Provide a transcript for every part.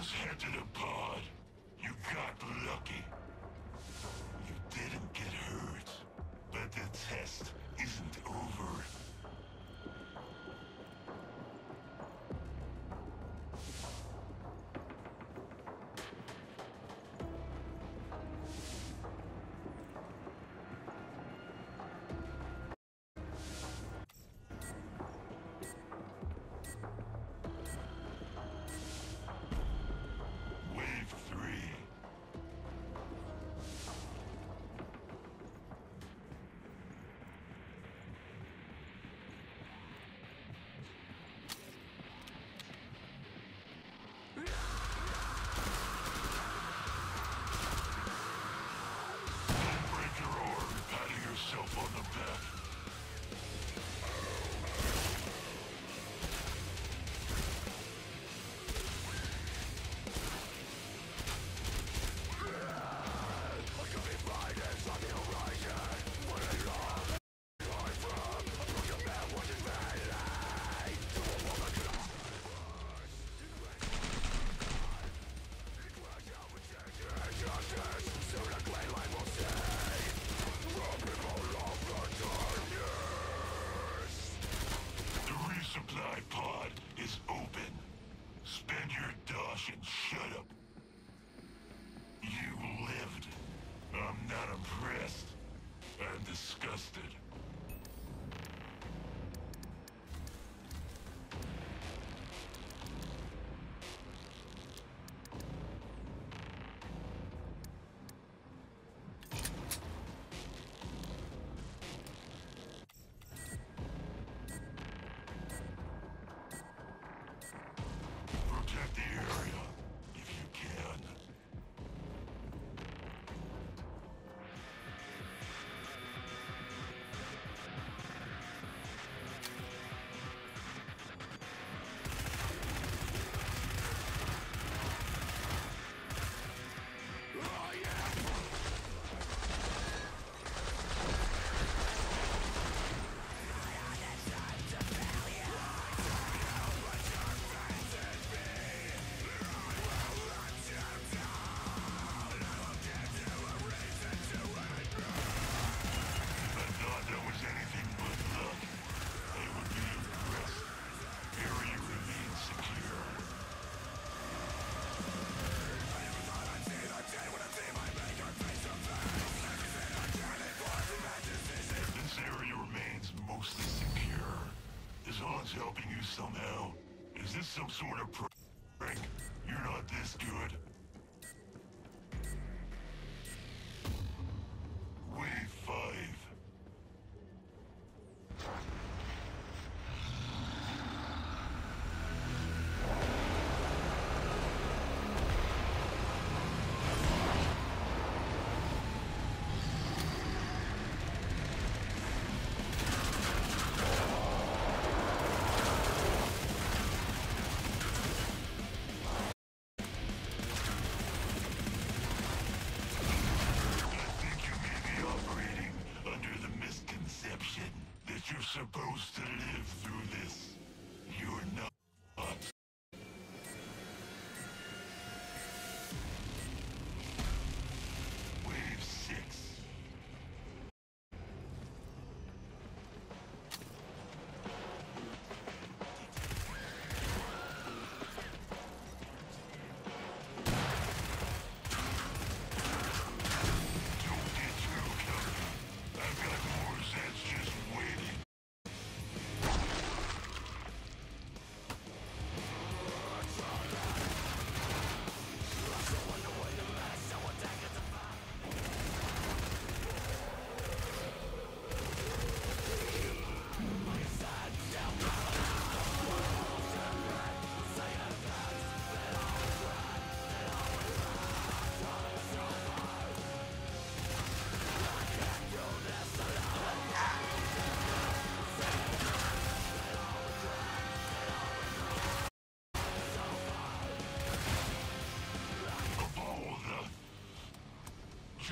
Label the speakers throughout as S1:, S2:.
S1: Just head to some sort of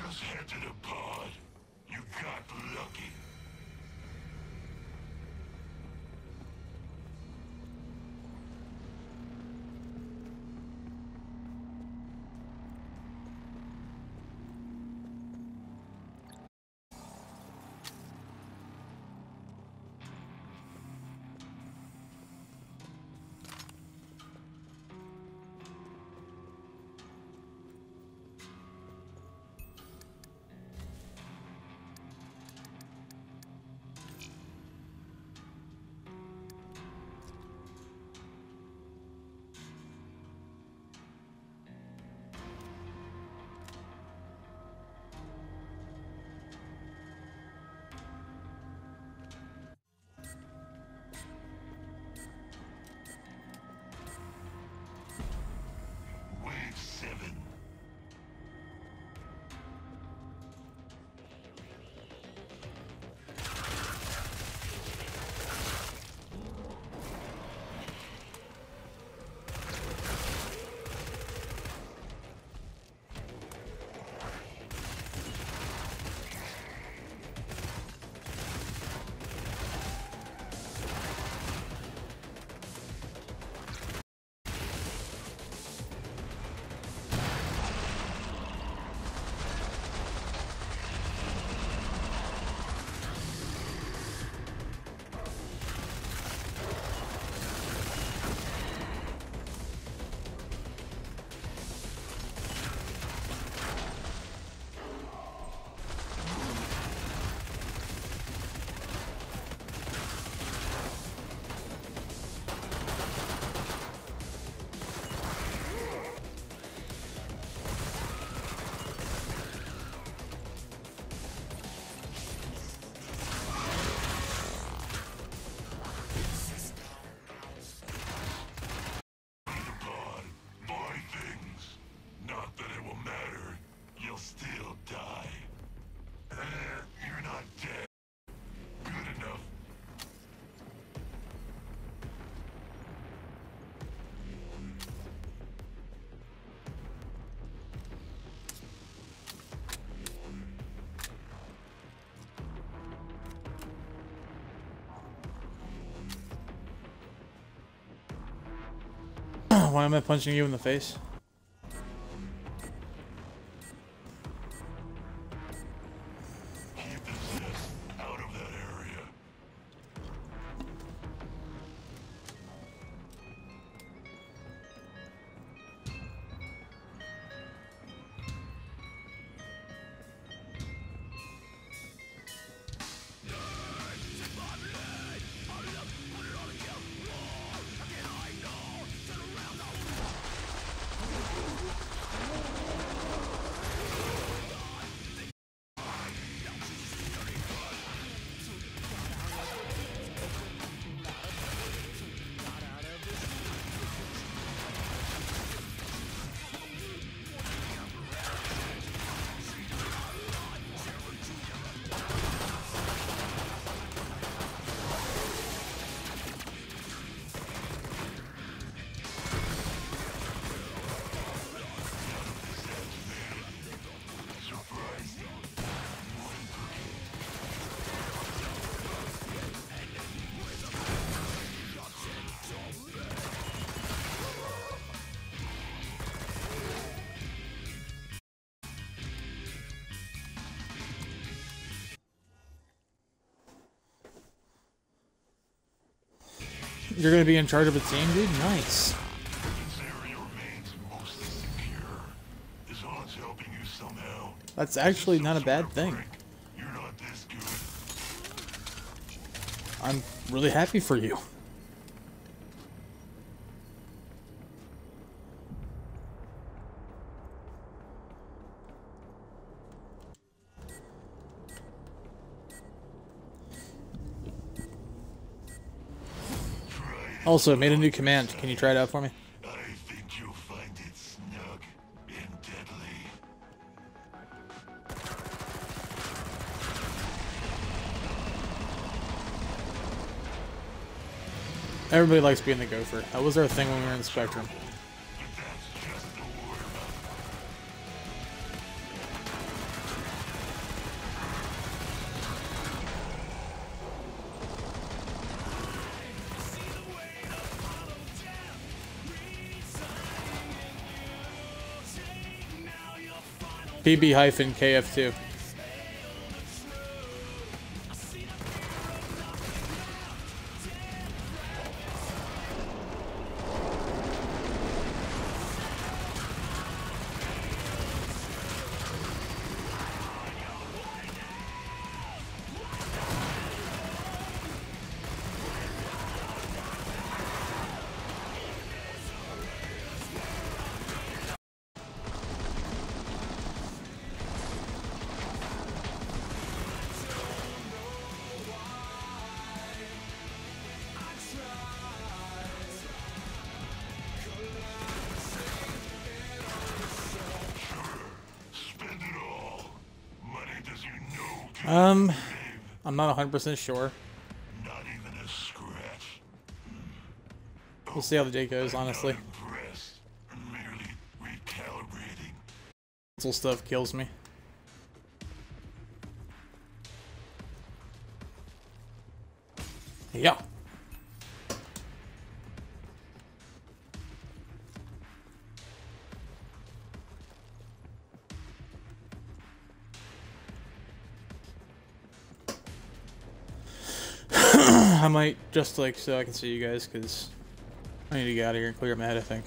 S1: Just entered a
S2: Why am I punching you in the face? You're gonna be in charge of a team, dude? Nice. That's actually not a bad thing. I'm really happy for you. Also, made a new command. Can you try it out for me?
S1: I think you'll find it snug and deadly.
S2: Everybody likes being the gopher. That was our thing when we were in Spectrum.
S1: PB-KF2. Um, I'm not 100% sure.
S3: Not even a scratch.
S1: We'll see how the day goes, honestly.
S3: Not. Merely recalibrating.
S1: Console stuff kills me. Might just like so I can see you guys because I need to get out of here and clear my head. I think.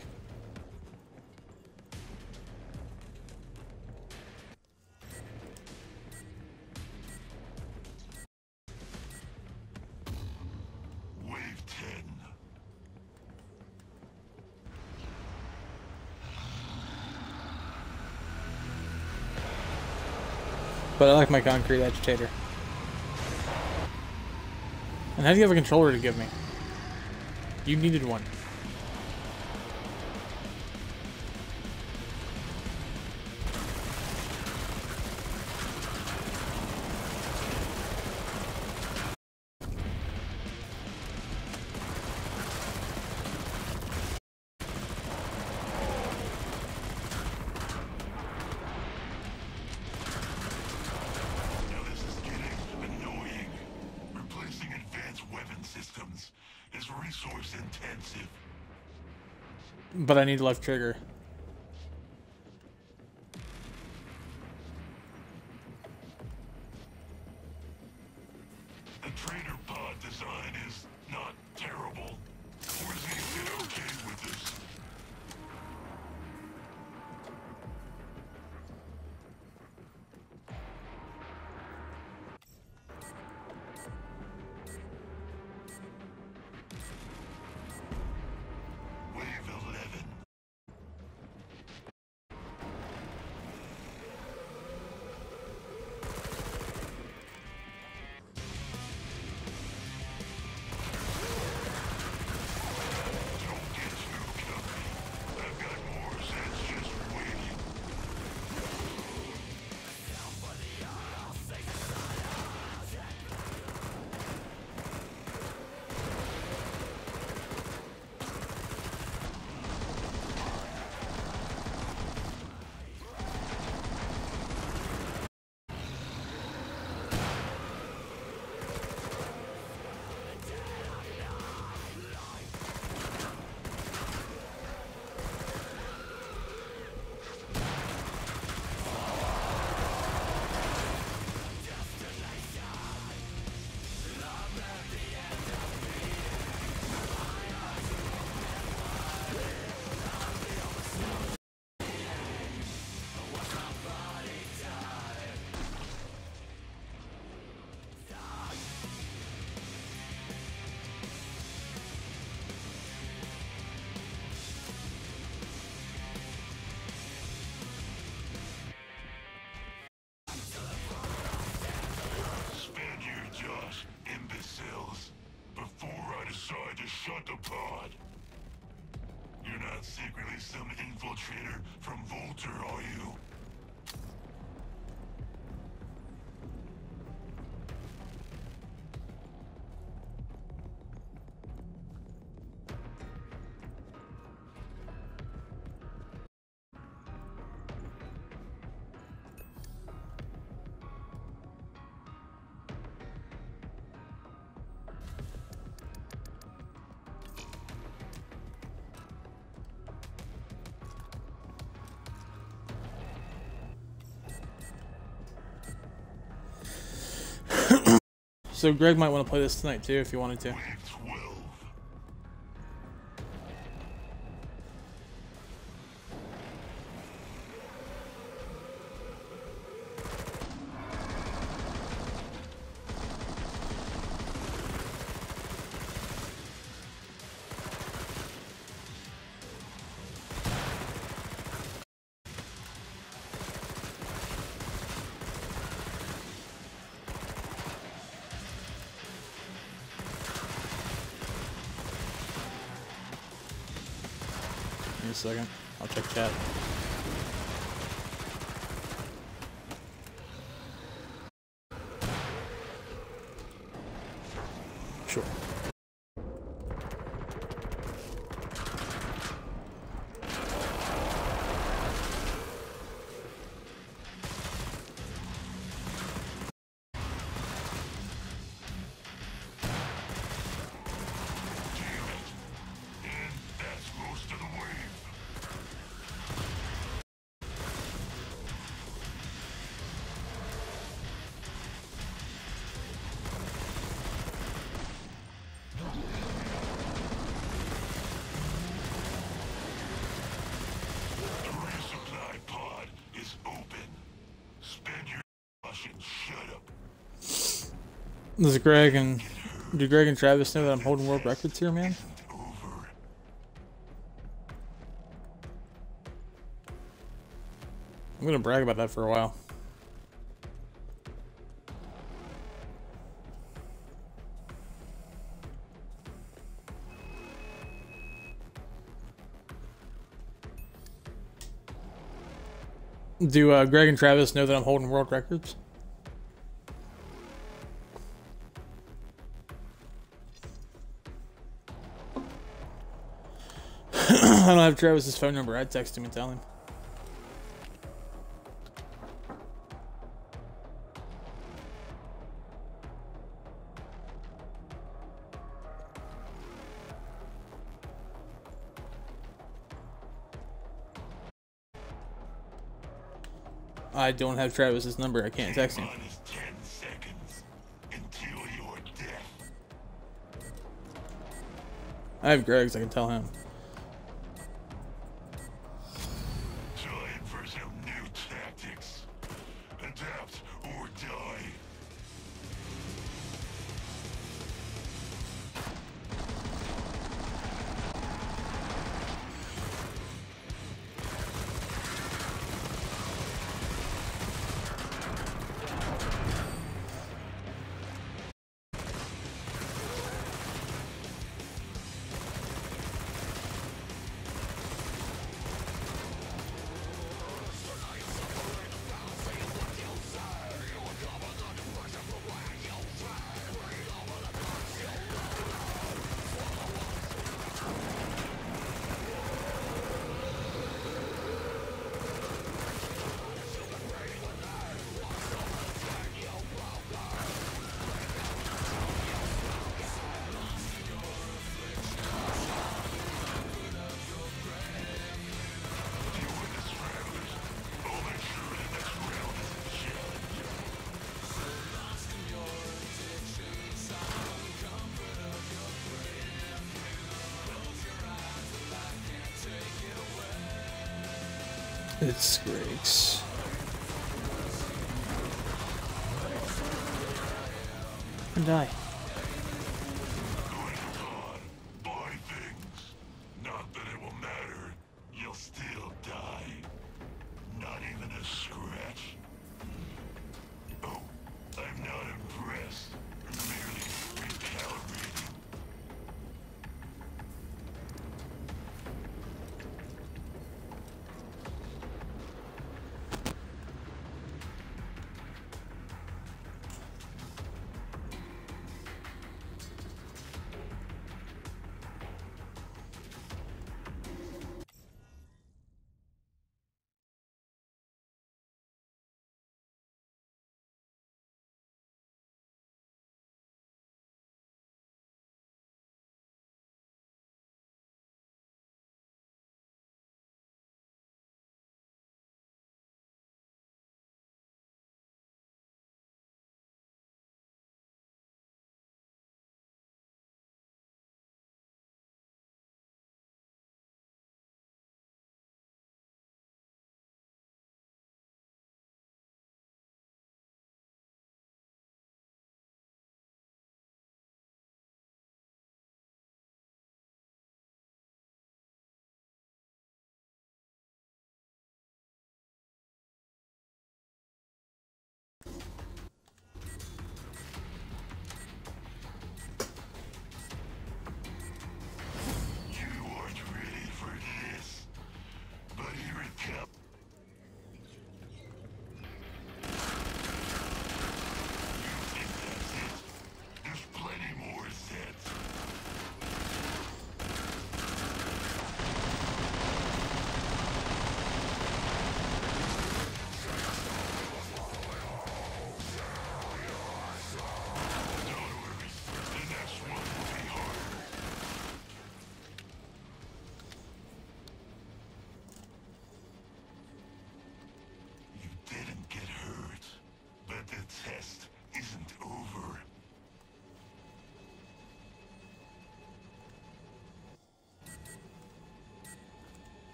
S1: But I like my concrete agitator. And how do you have a controller to give me? You needed one. But I need left trigger. So Greg might want to play this tonight too if you wanted to. Second. I'll check chat. Does Greg and do Greg and Travis know that I'm holding world records here, man? I'm gonna brag about that for a while. Do uh, Greg and Travis know that I'm holding world records? Have Travis's phone number. I'd text him and tell him. I don't have Travis's number. I can't text him.
S3: Minus 10 seconds until your death.
S1: I have Greg's. I can tell him.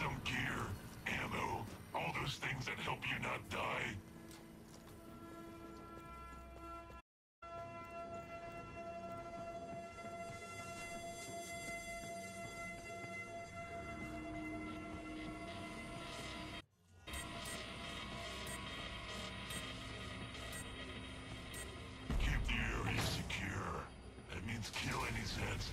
S3: Some gear, ammo, all those things that help you not die. Keep secure. That means kill any Zeds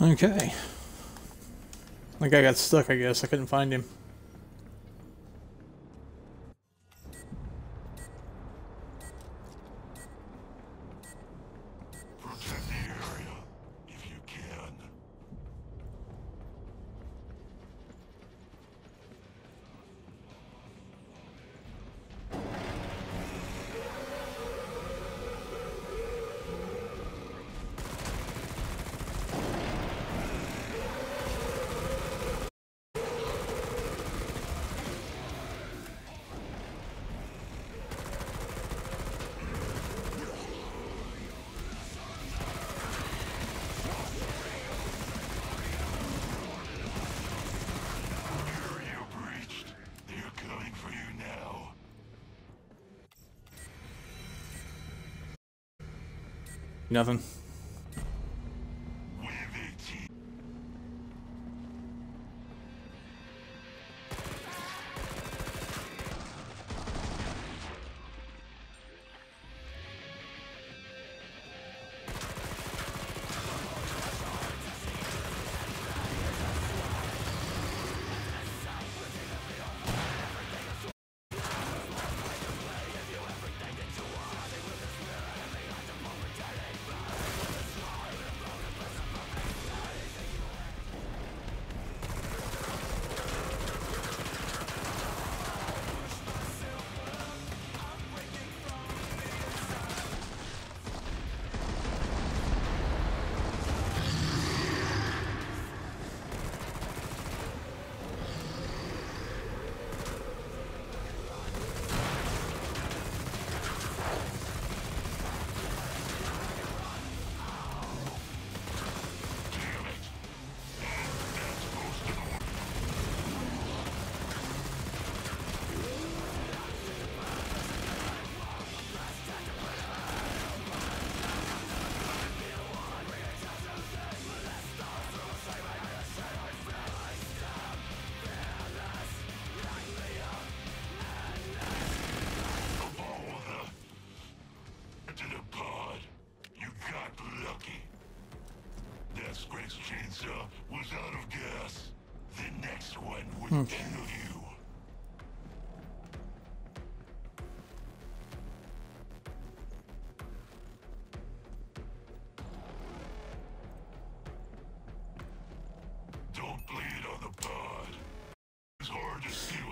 S1: Okay. Like I got stuck, I guess. I couldn't find him. Nothing.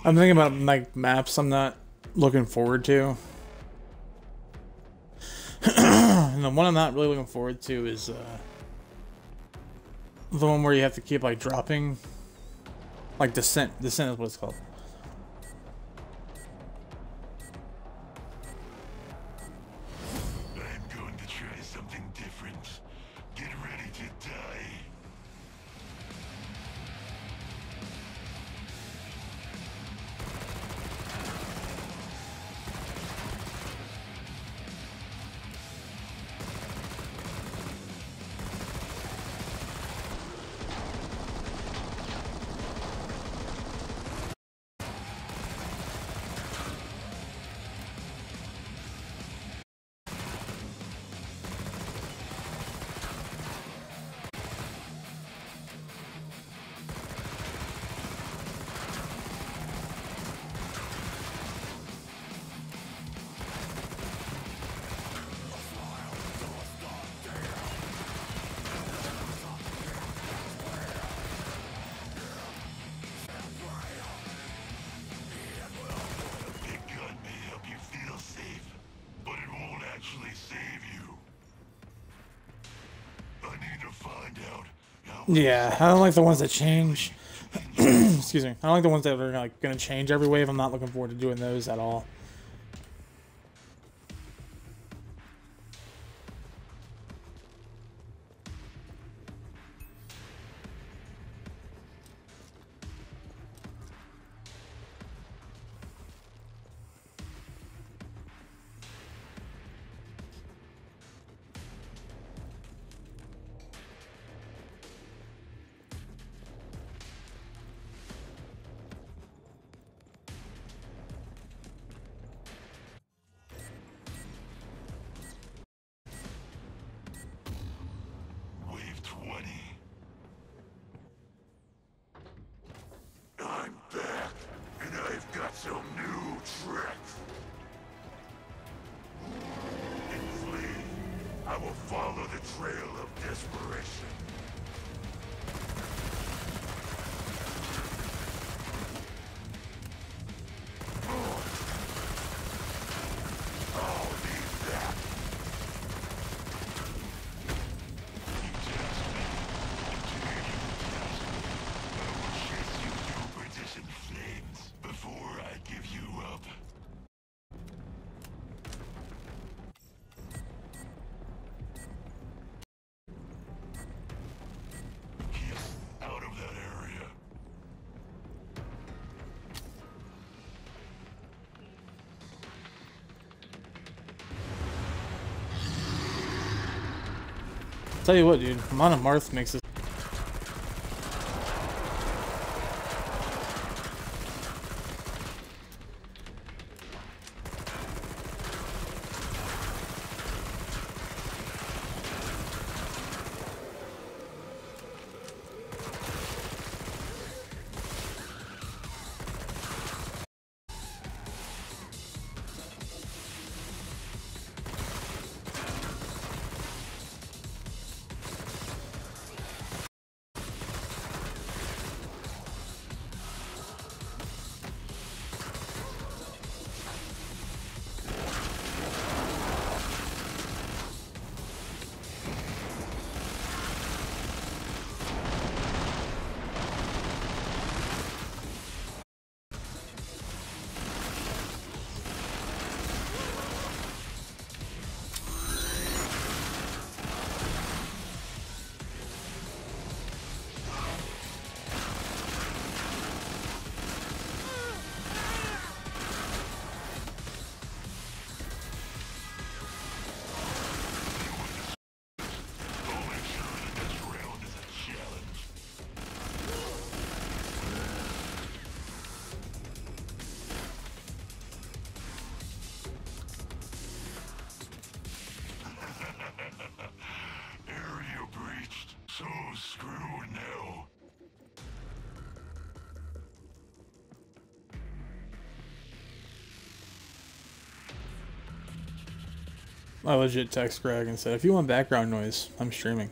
S1: I'm thinking about like maps I'm not looking forward to. and the one I'm not really looking forward to is uh, the one where you have to keep like dropping, like descent. Descent is what it's called. Yeah, I don't like the ones that change. Excuse me. I don't like the ones that are like gonna change every wave. I'm not looking forward to doing those at all. Tell you what, dude, Amon Amarth makes this. I legit text Greg and said, if you want background noise, I'm streaming.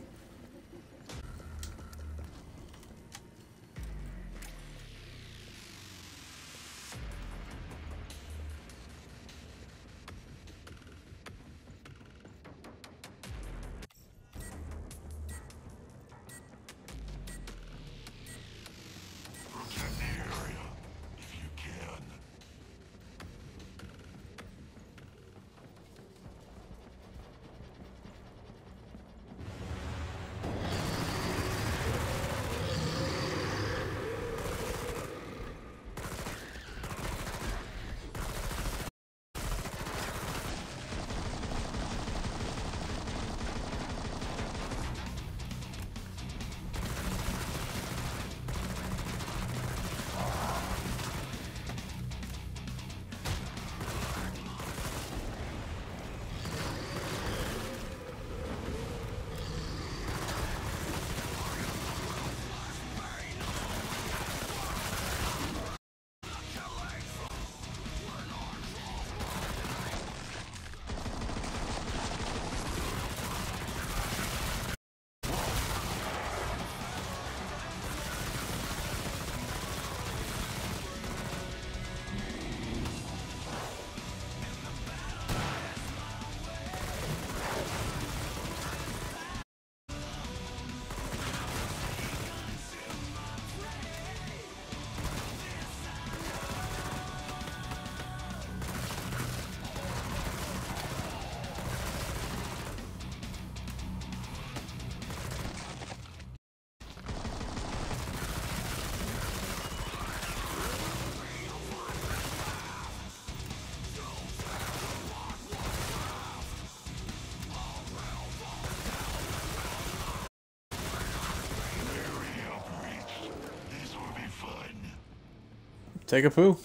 S2: Take a poo.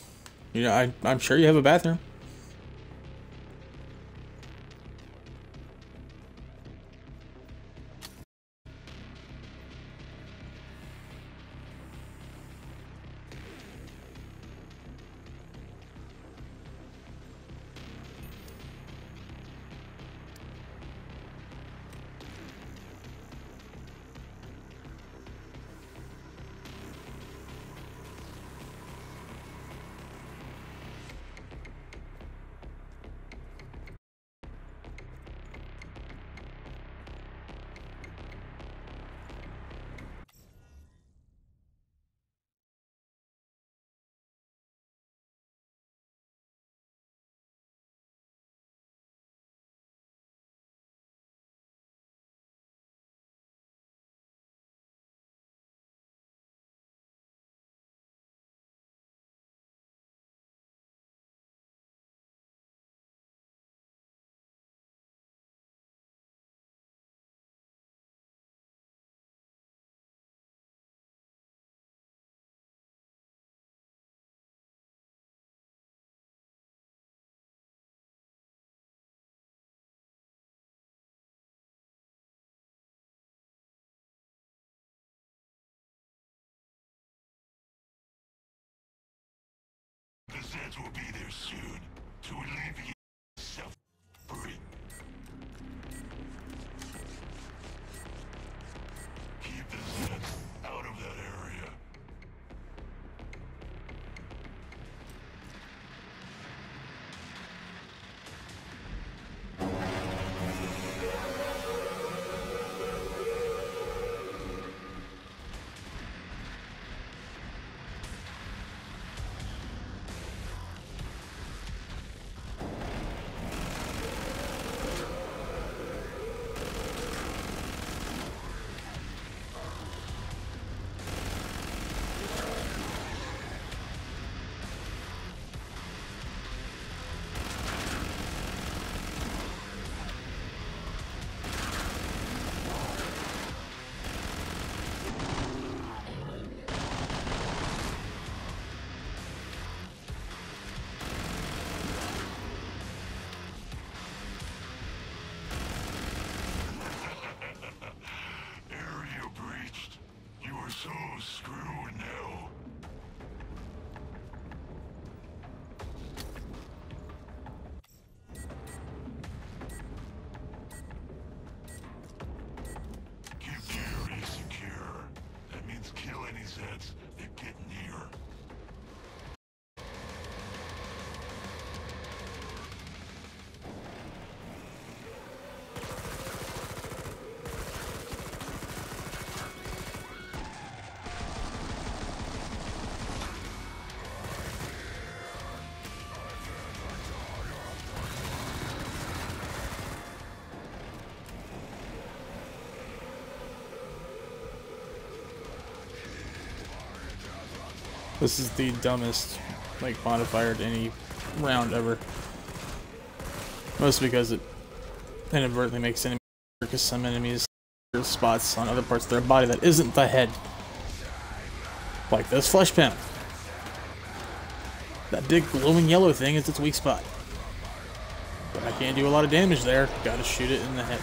S2: You know, I, I'm sure you have a bathroom.
S1: Will be there soon
S2: This is the dumbest, like, modifier to any round ever. Mostly because it inadvertently makes enemies because some enemies spots on other parts of their body that isn't the head. Like this Fleshpound. That big glowing yellow thing is its weak spot. But I can't do a lot of damage there. Gotta shoot it in the head.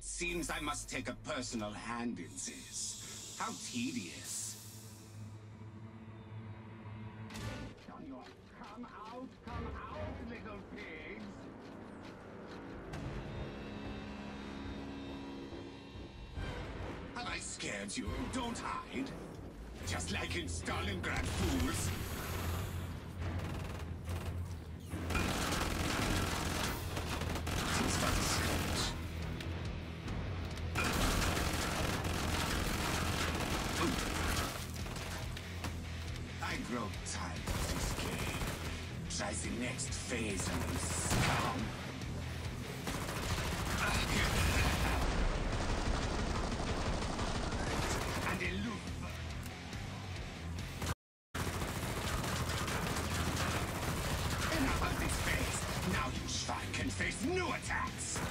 S3: It
S4: seems I must take a personal hand in this. How tedious. Come out, come out, little pigs! Have I scared you? Don't hide. Just like in Stalingrad, fools. Try the next phase and you scum. And. Enough of this phase. Now you Schwein can face new attacks.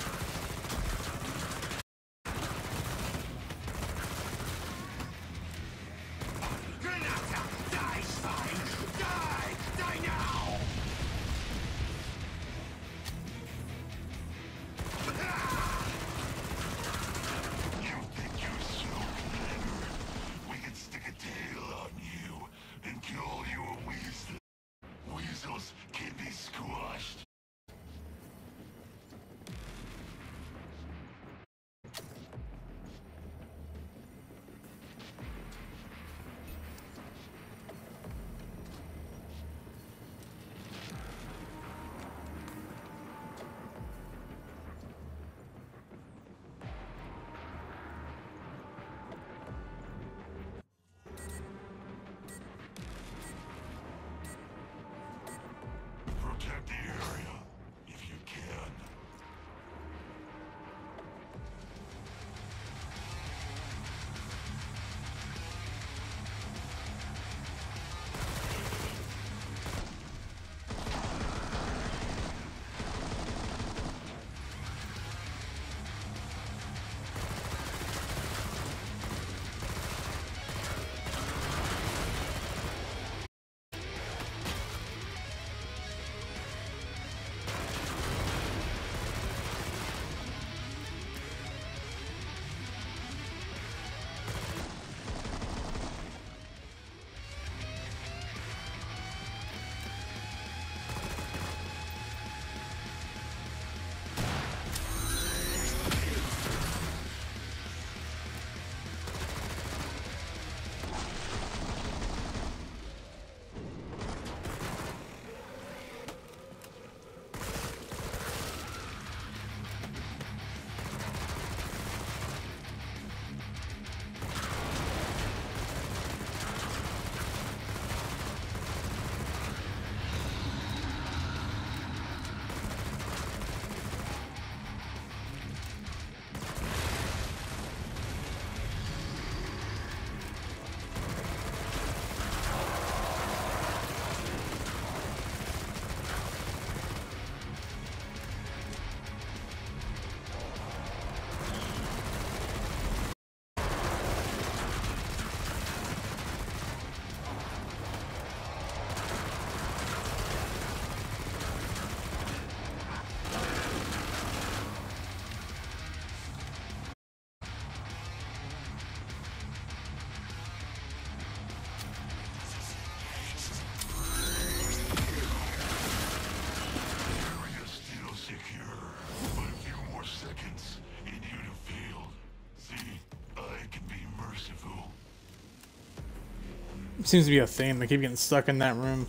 S1: Seems to be a theme. They keep getting stuck in that room.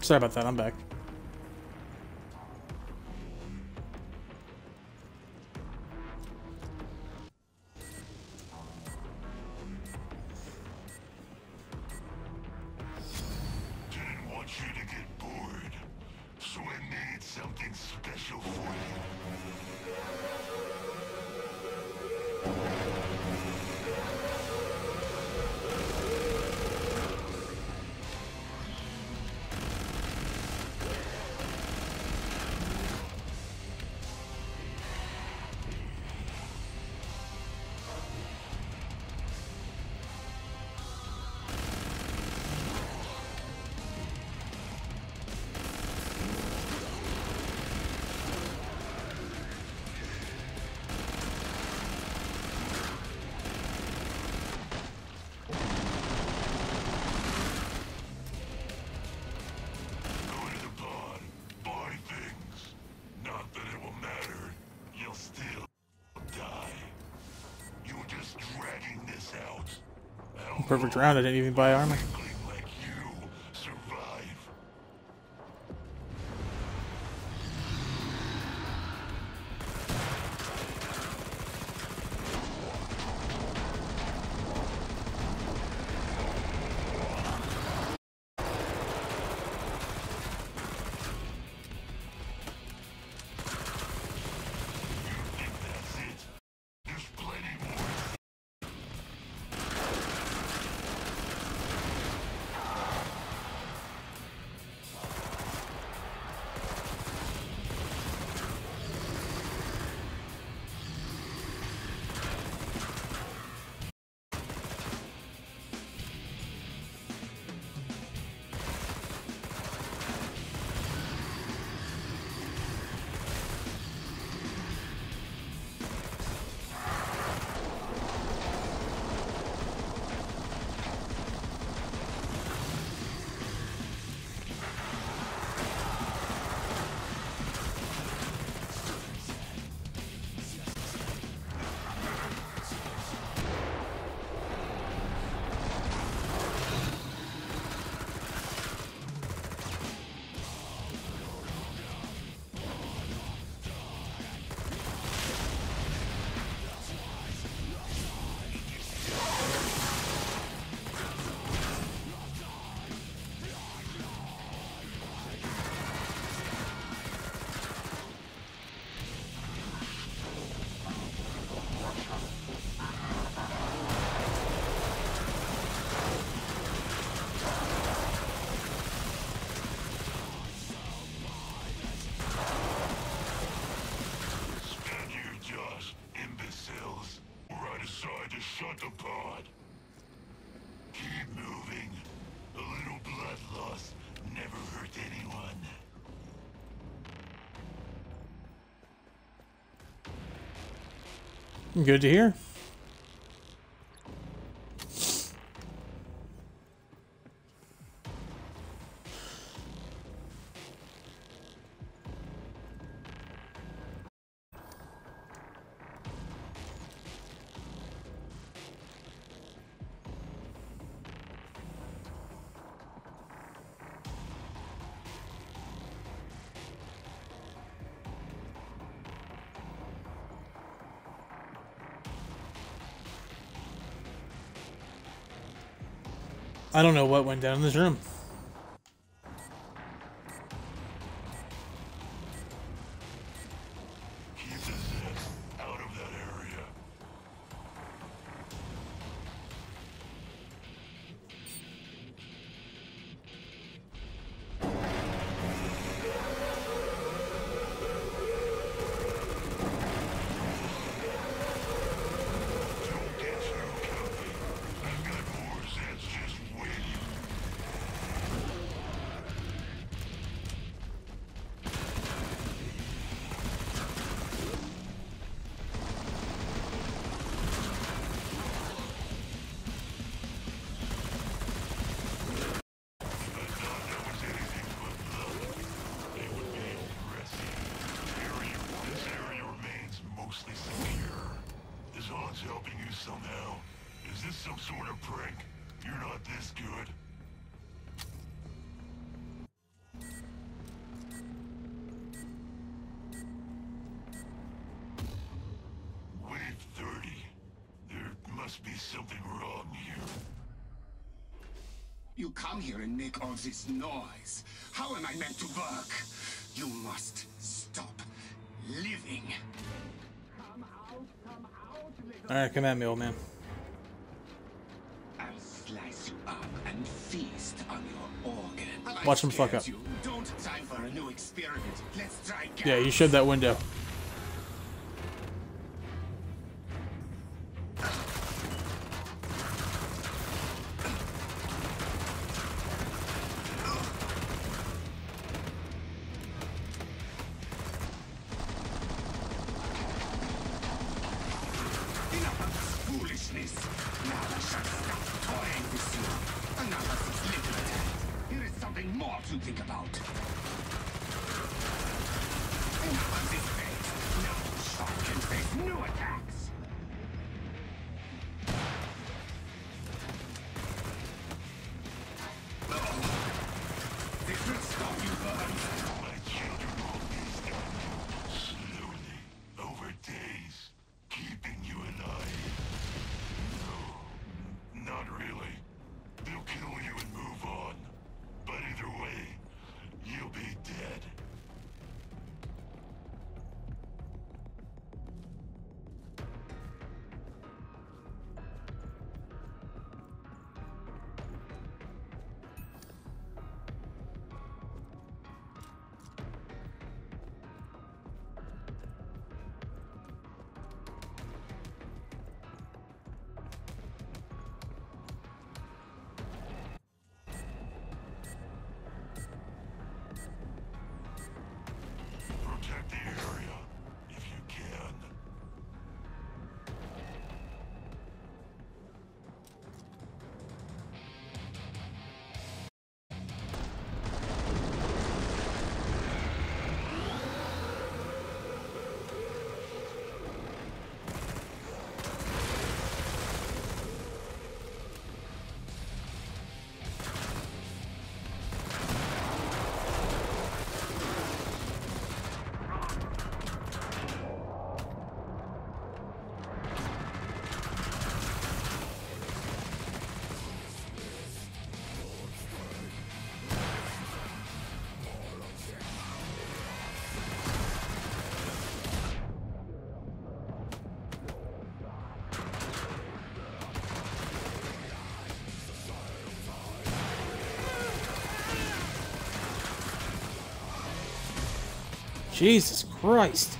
S1: Sorry about that. I'm back. perfect round, I didn't even buy armor. Good to hear. I don't know what went down in this room.
S3: You
S4: come here and make all this noise. How am I meant to work? You must stop living. Come out, come out.
S1: Alright, come at me, old man.
S4: I'll slice you up and feast on your organs.
S1: Watch him fuck up.
S4: You?
S1: Yeah, you showed that window. Jesus Christ.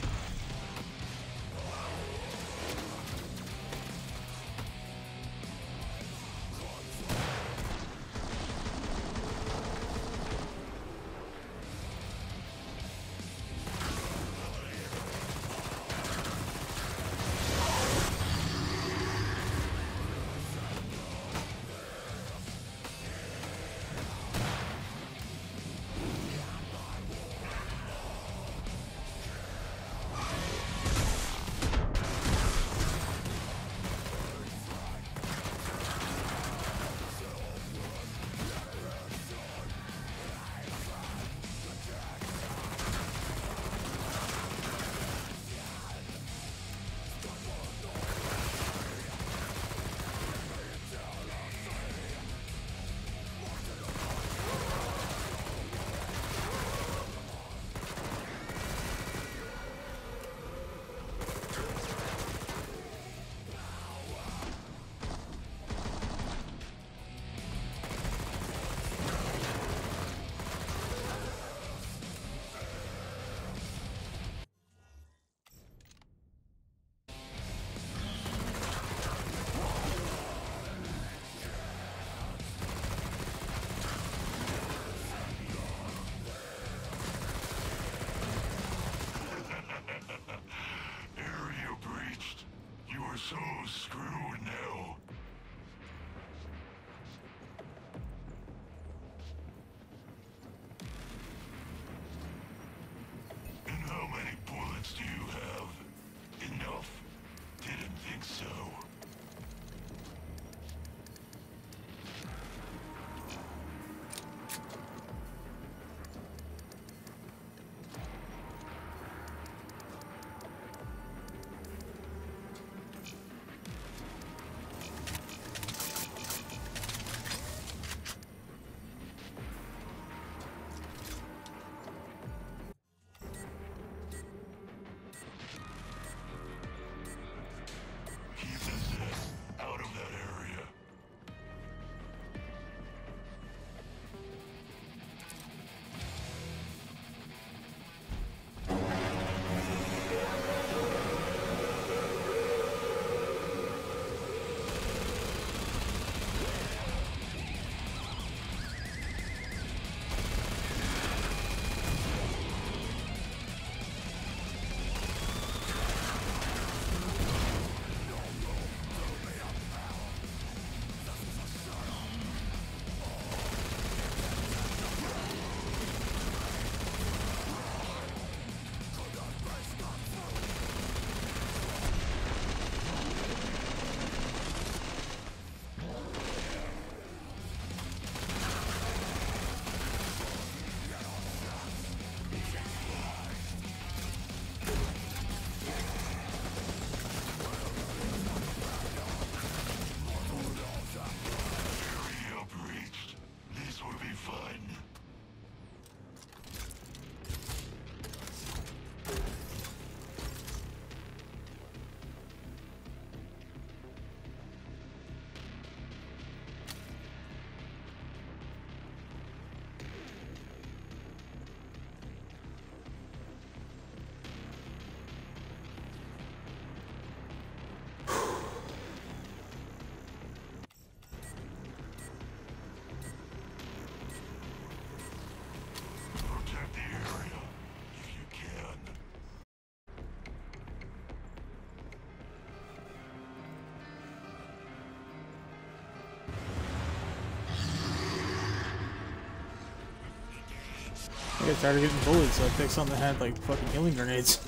S2: Tired of getting bullied, so I picked something that had like fucking healing grenades.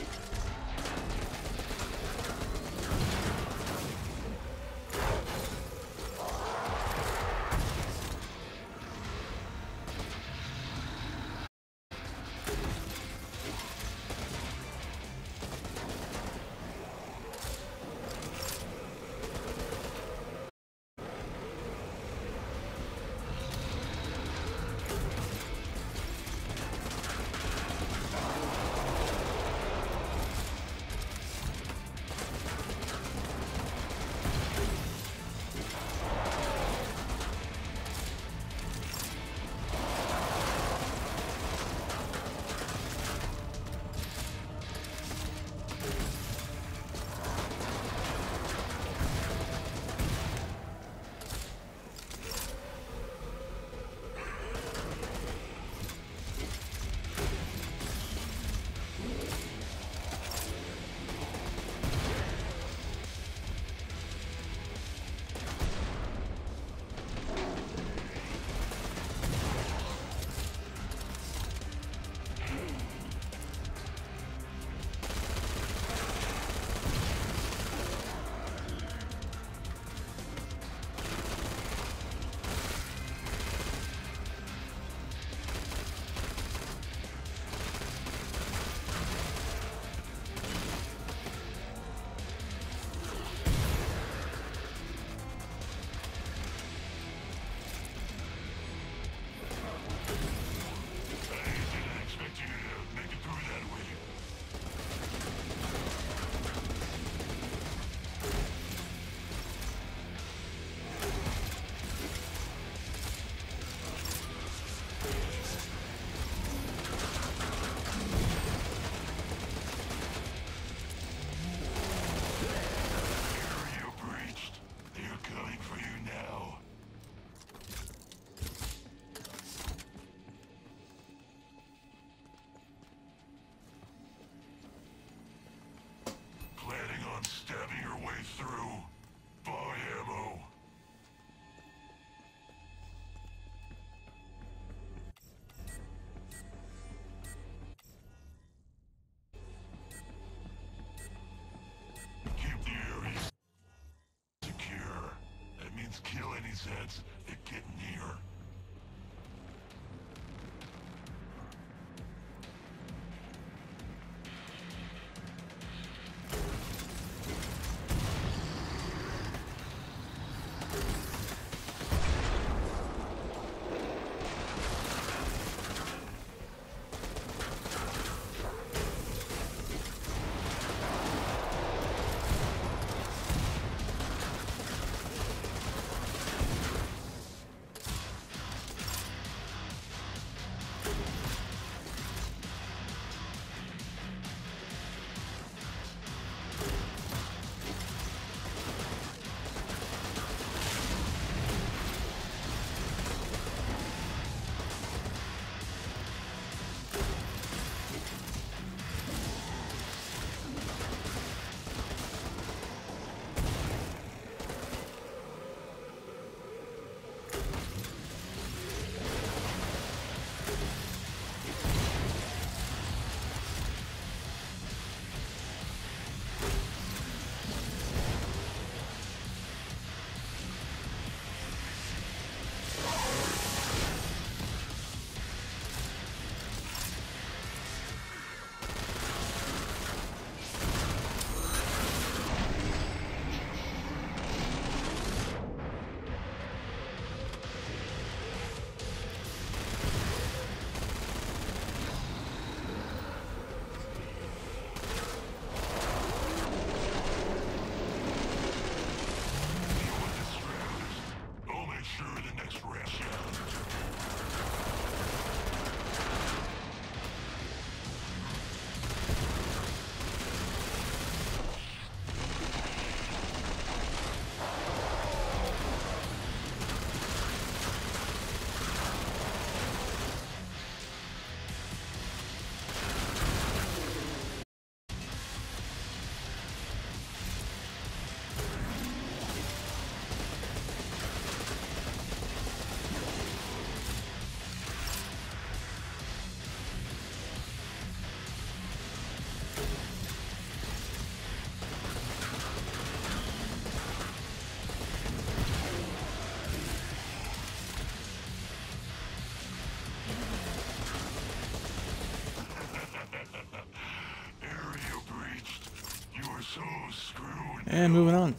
S2: And moving on.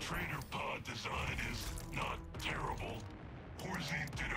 S1: Trainer pod design. Porzine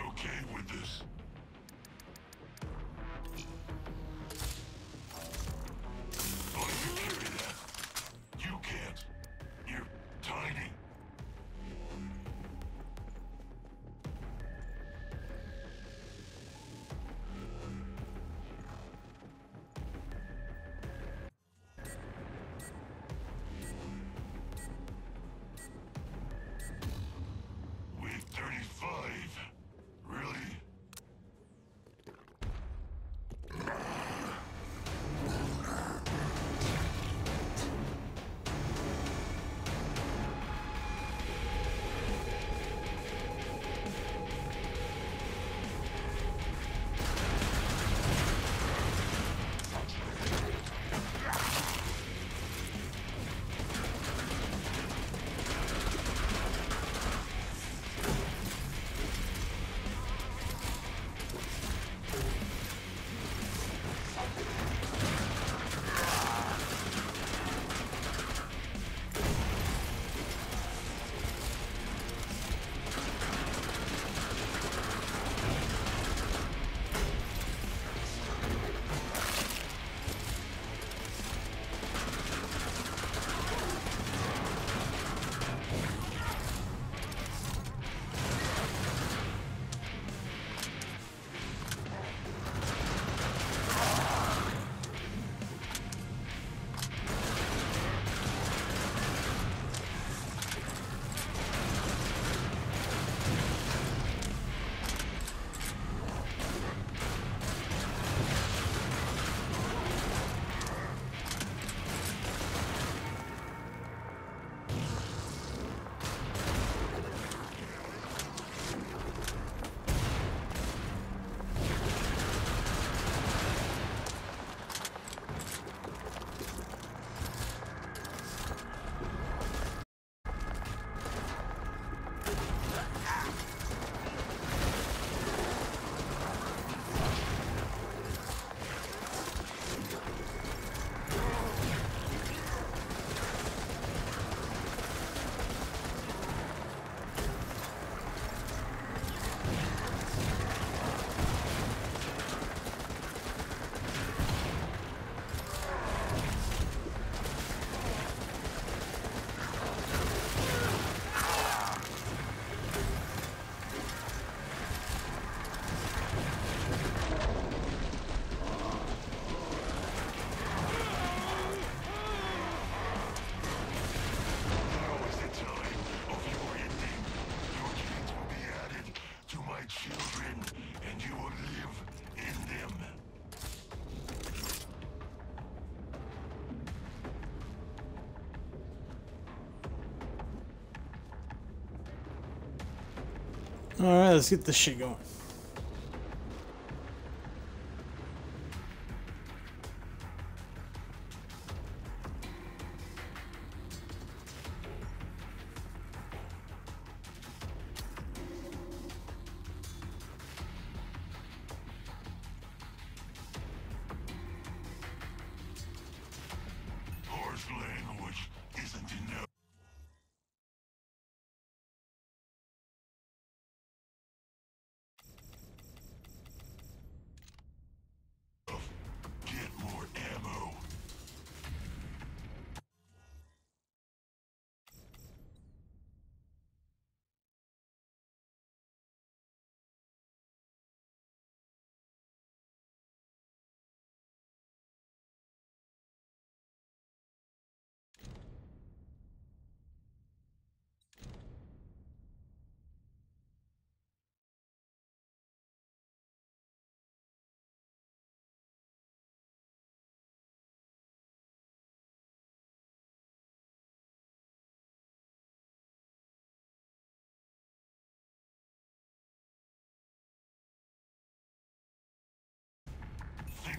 S2: Alright, let's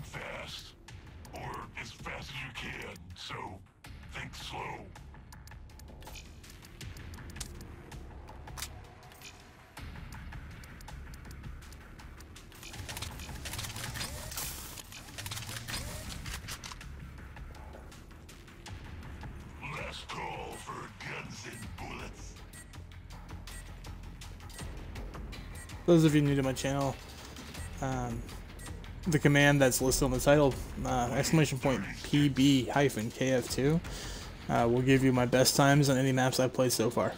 S1: fast Or as fast as you can, so think slow. Last call for guns and bullets.
S3: Those of you new to my channel, um, the command that's listed on the title, uh, exclamation point PB hyphen KF2, uh, will give you my best times on any maps I've played so far.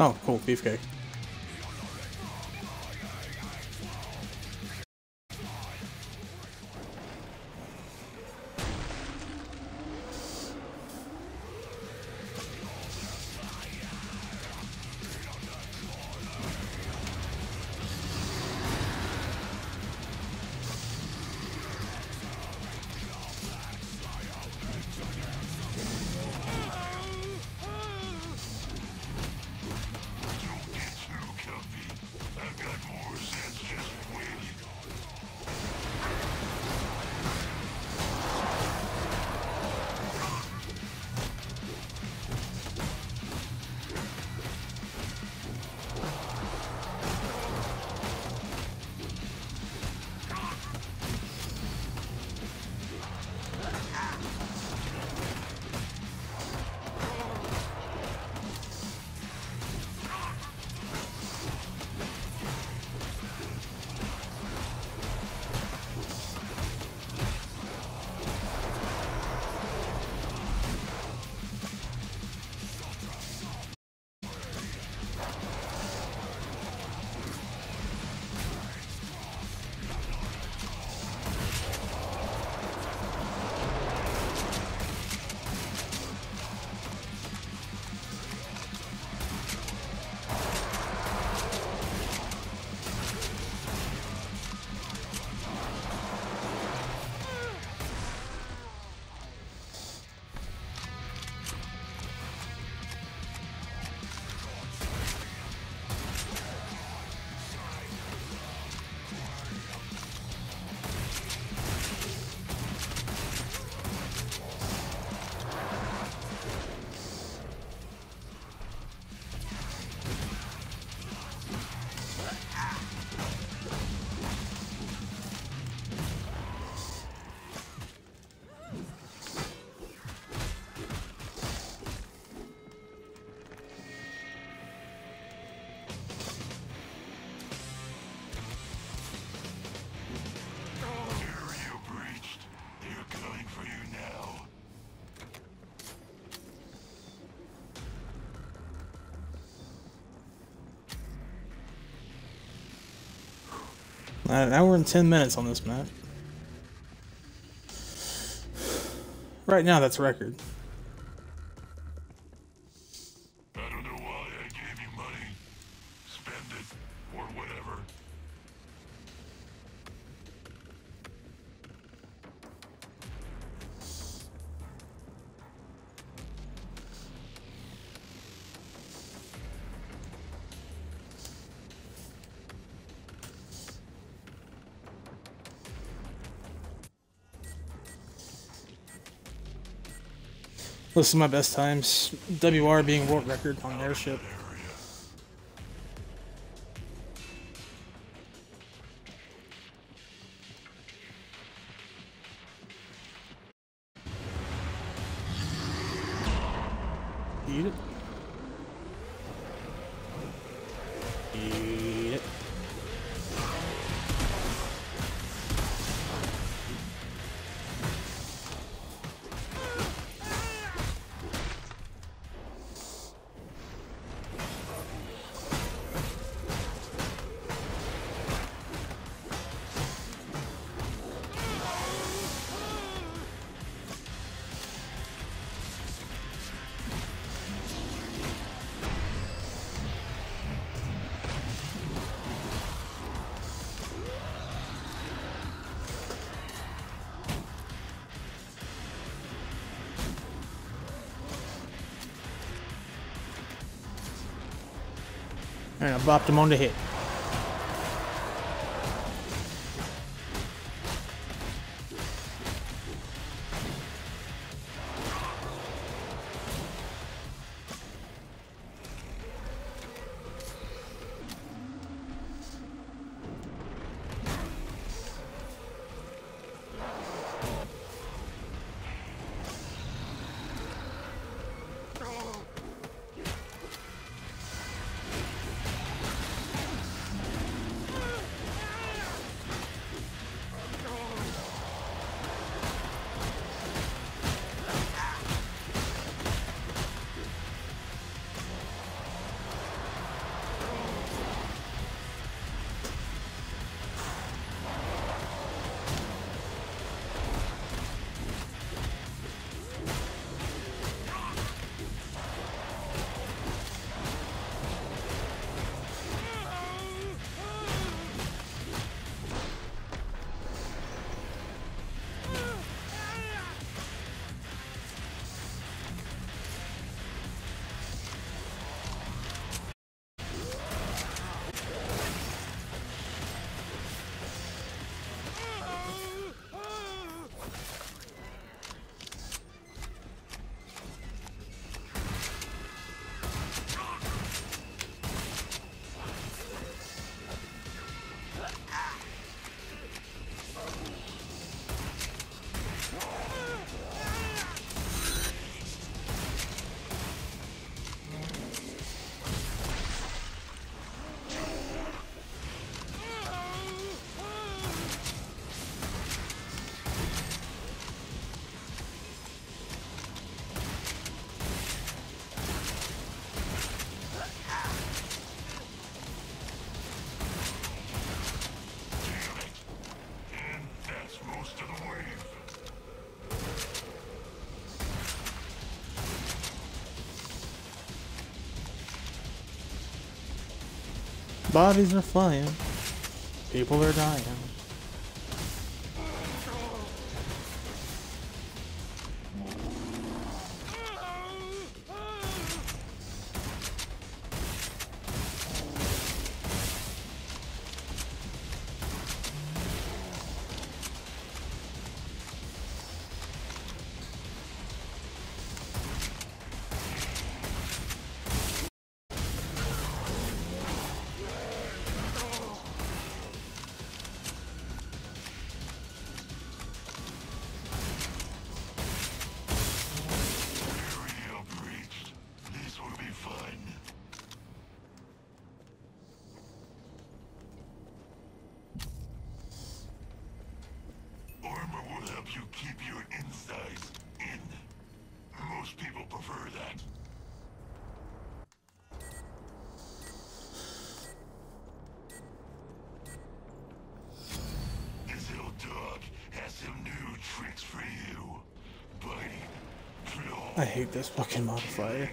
S3: Oh, cool, beefcake.
S1: An hour and 10 minutes on this map. Right now, that's record. List of my best times. WR being world record on airship. And I bopped him Bodies are flying. People are dying.
S3: This
S1: fucking modifier.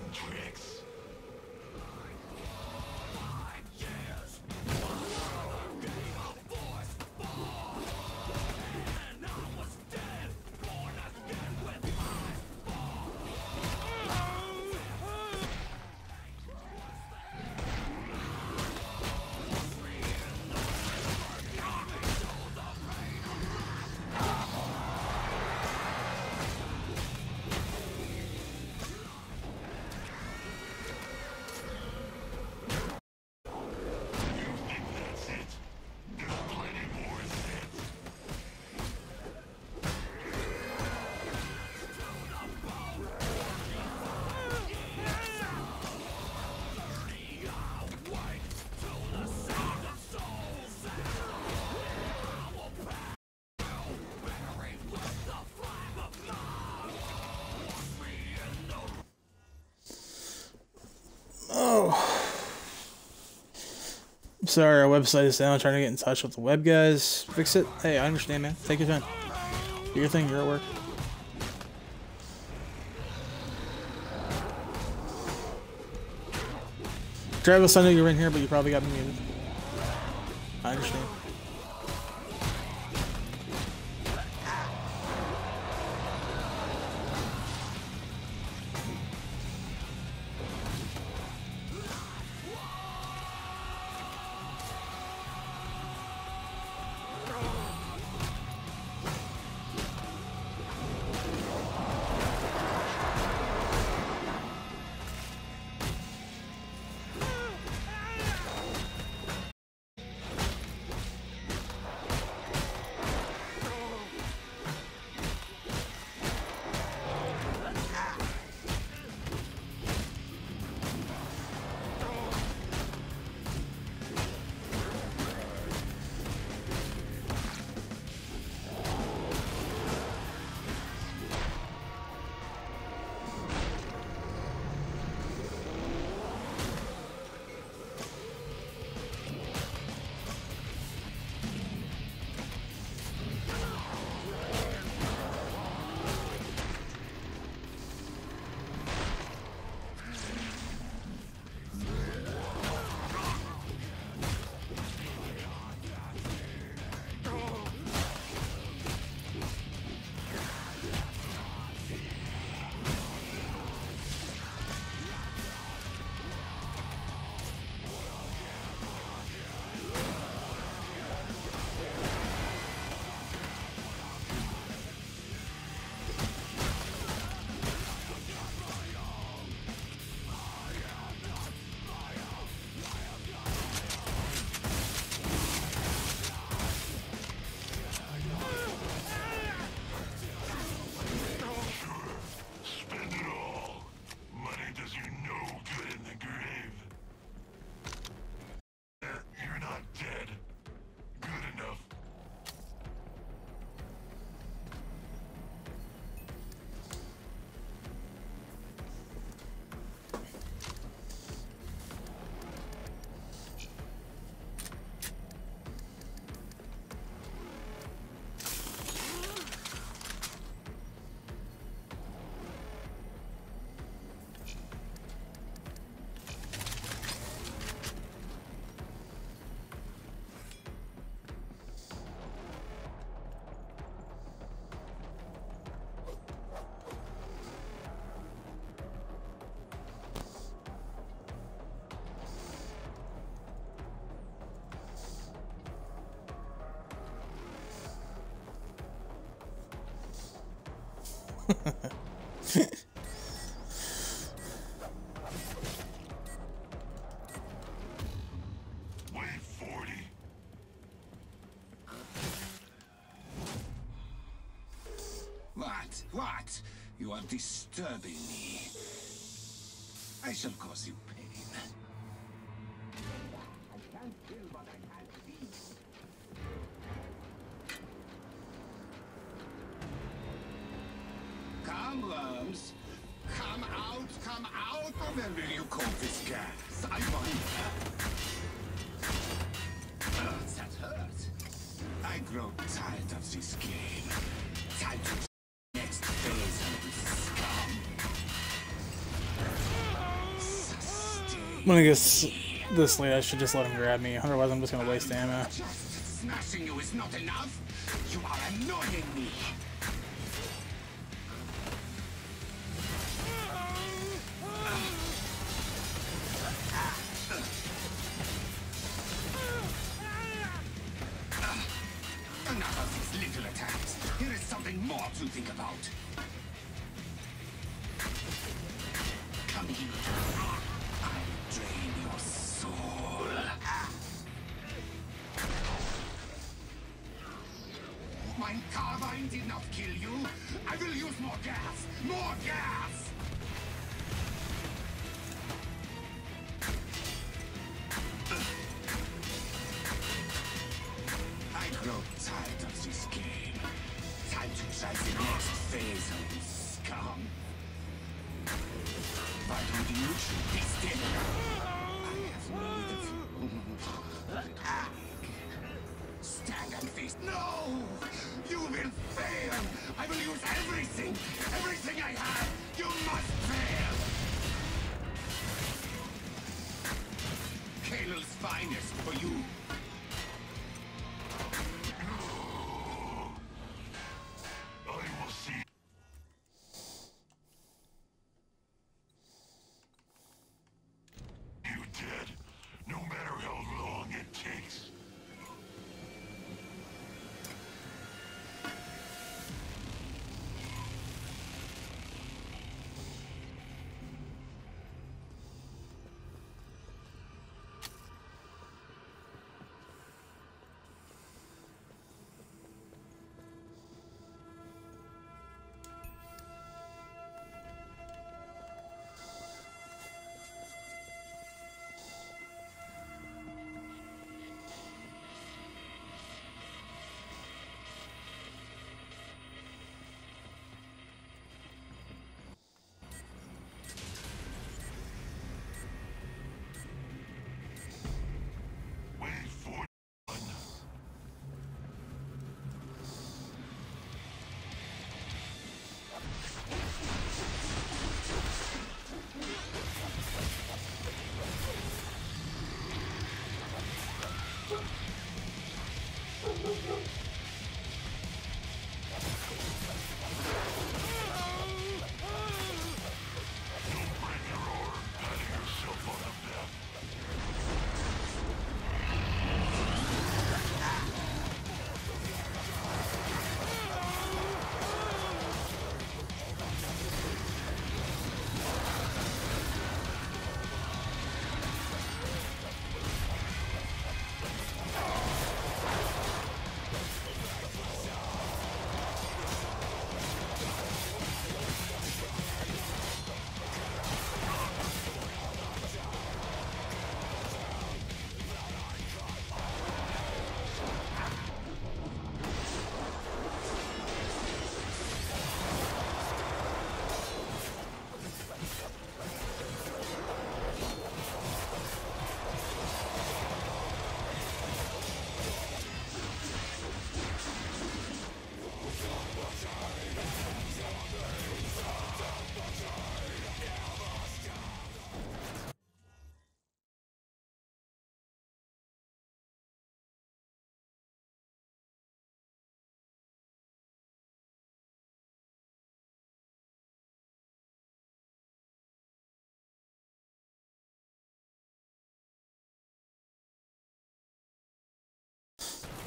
S1: Sorry, our website is down. Trying to get in touch with the web guys. Fix it. Hey, I understand, man. Take your time. Do your thing. You're at work. Travis, I know you're in here, but you probably got me muted.
S4: What? What? You are disturbing me. I shall cause you You call this gas? I want... That hurt. I grow tired of this game. Time to...
S1: When I guess this late, I should just let him grab me. Otherwise, I'm just gonna waste ammo.
S4: Just smashing you is not enough. You are annoying me.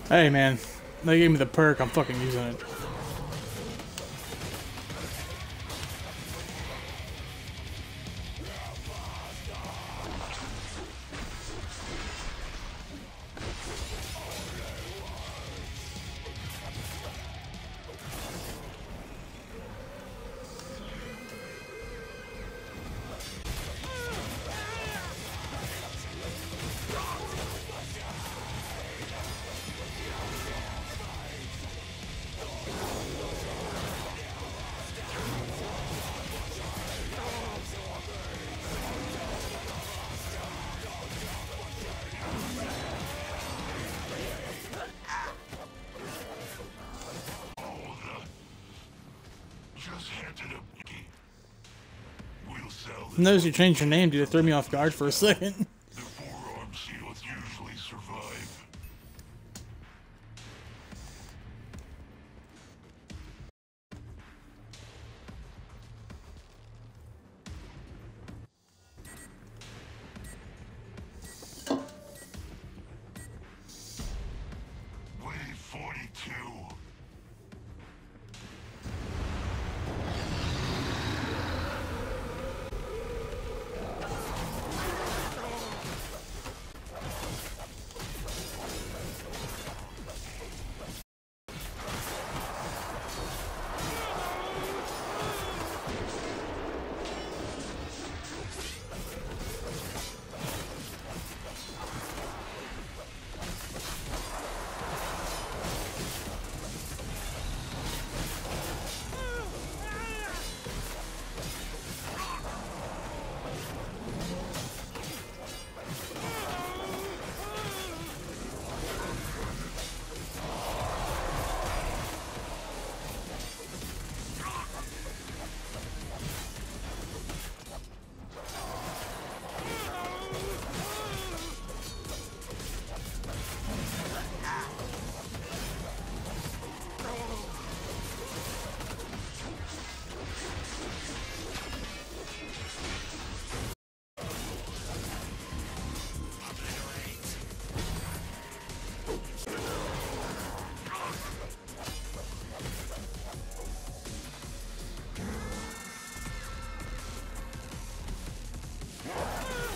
S1: Hey man, they gave me the perk, I'm fucking using it.
S2: notice you changed your name, dude. It threw me off guard for a second.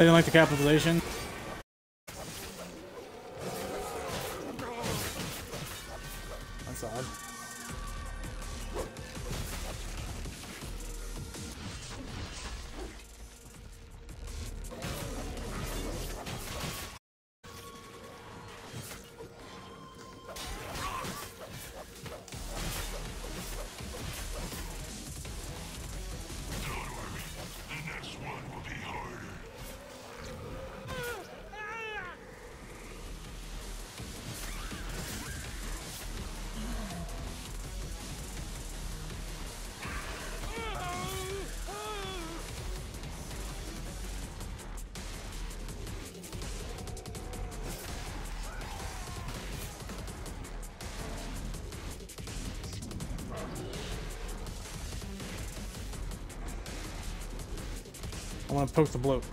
S2: They didn't like the capitalization. I'm gonna poke the
S1: bloke.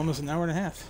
S2: almost an hour and a half.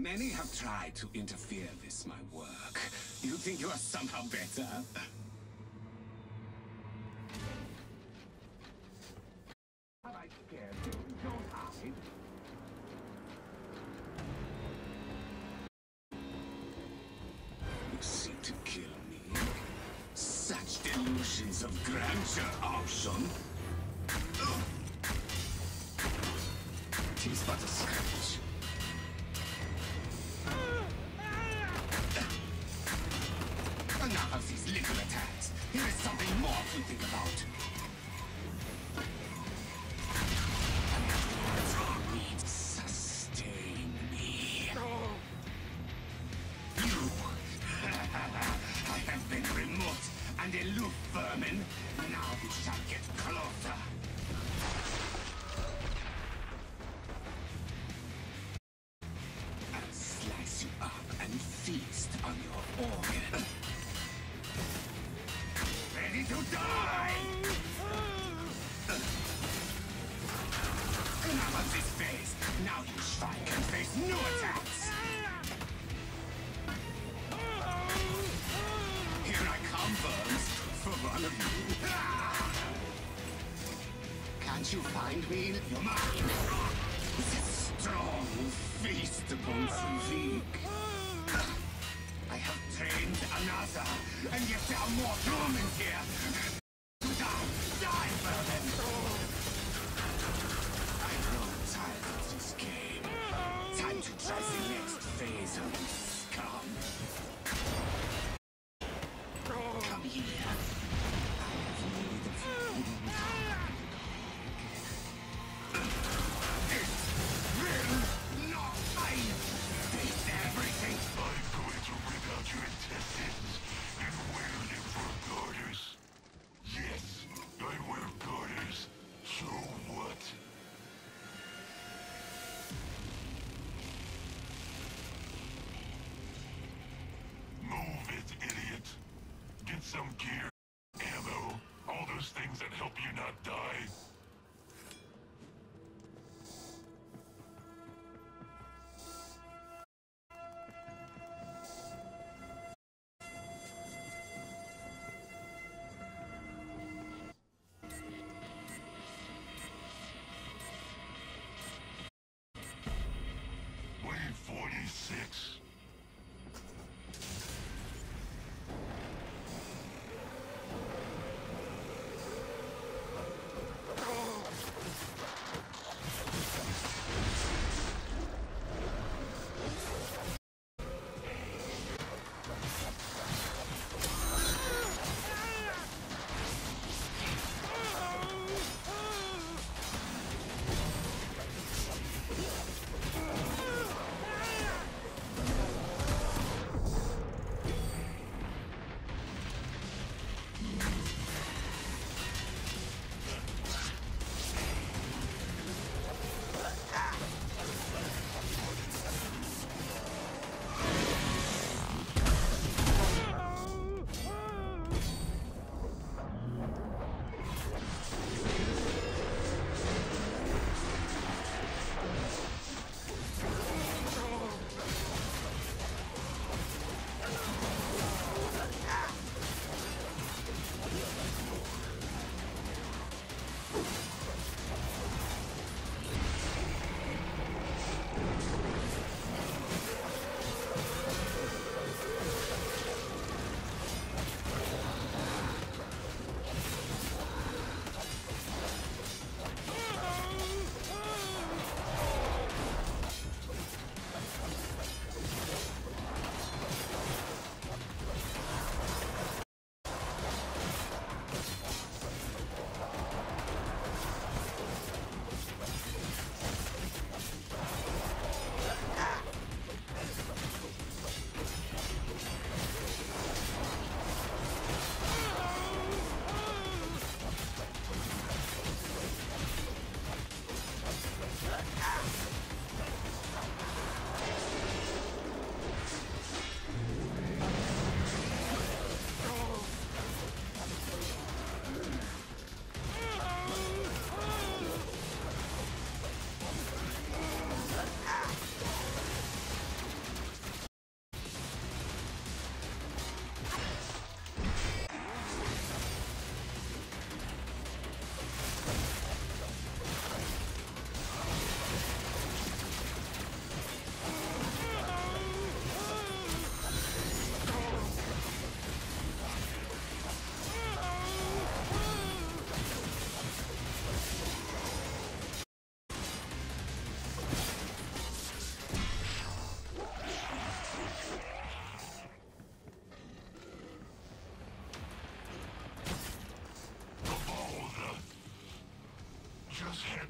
S4: Many have tried to interfere with my work. You think you are somehow better?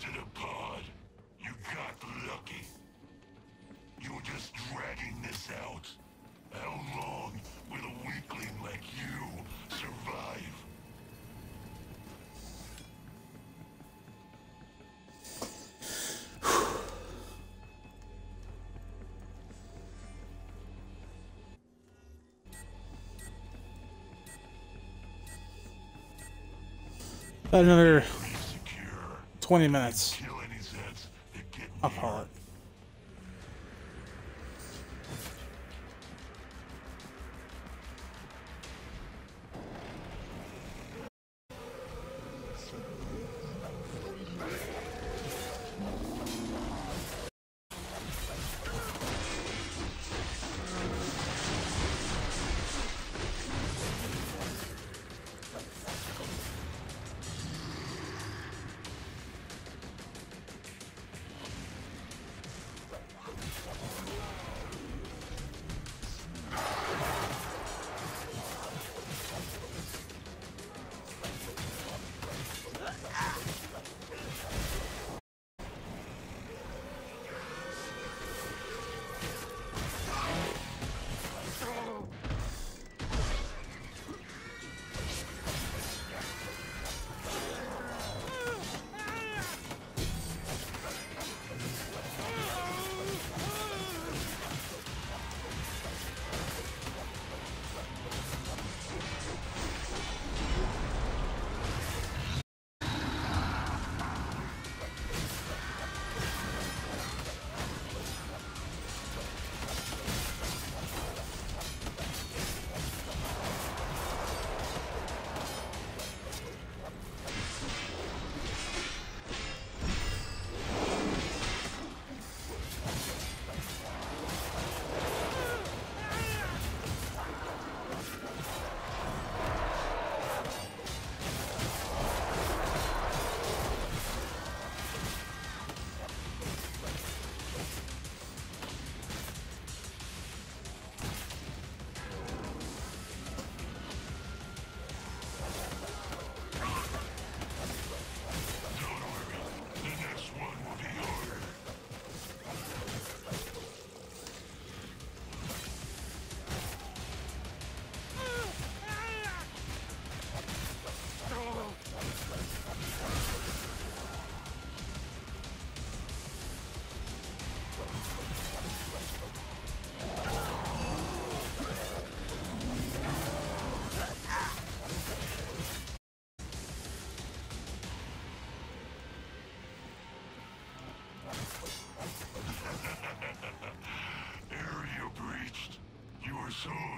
S1: Entered the pod. You got lucky. You're just dragging this out. How long will a weakling like you survive?
S2: Another. 20 minutes,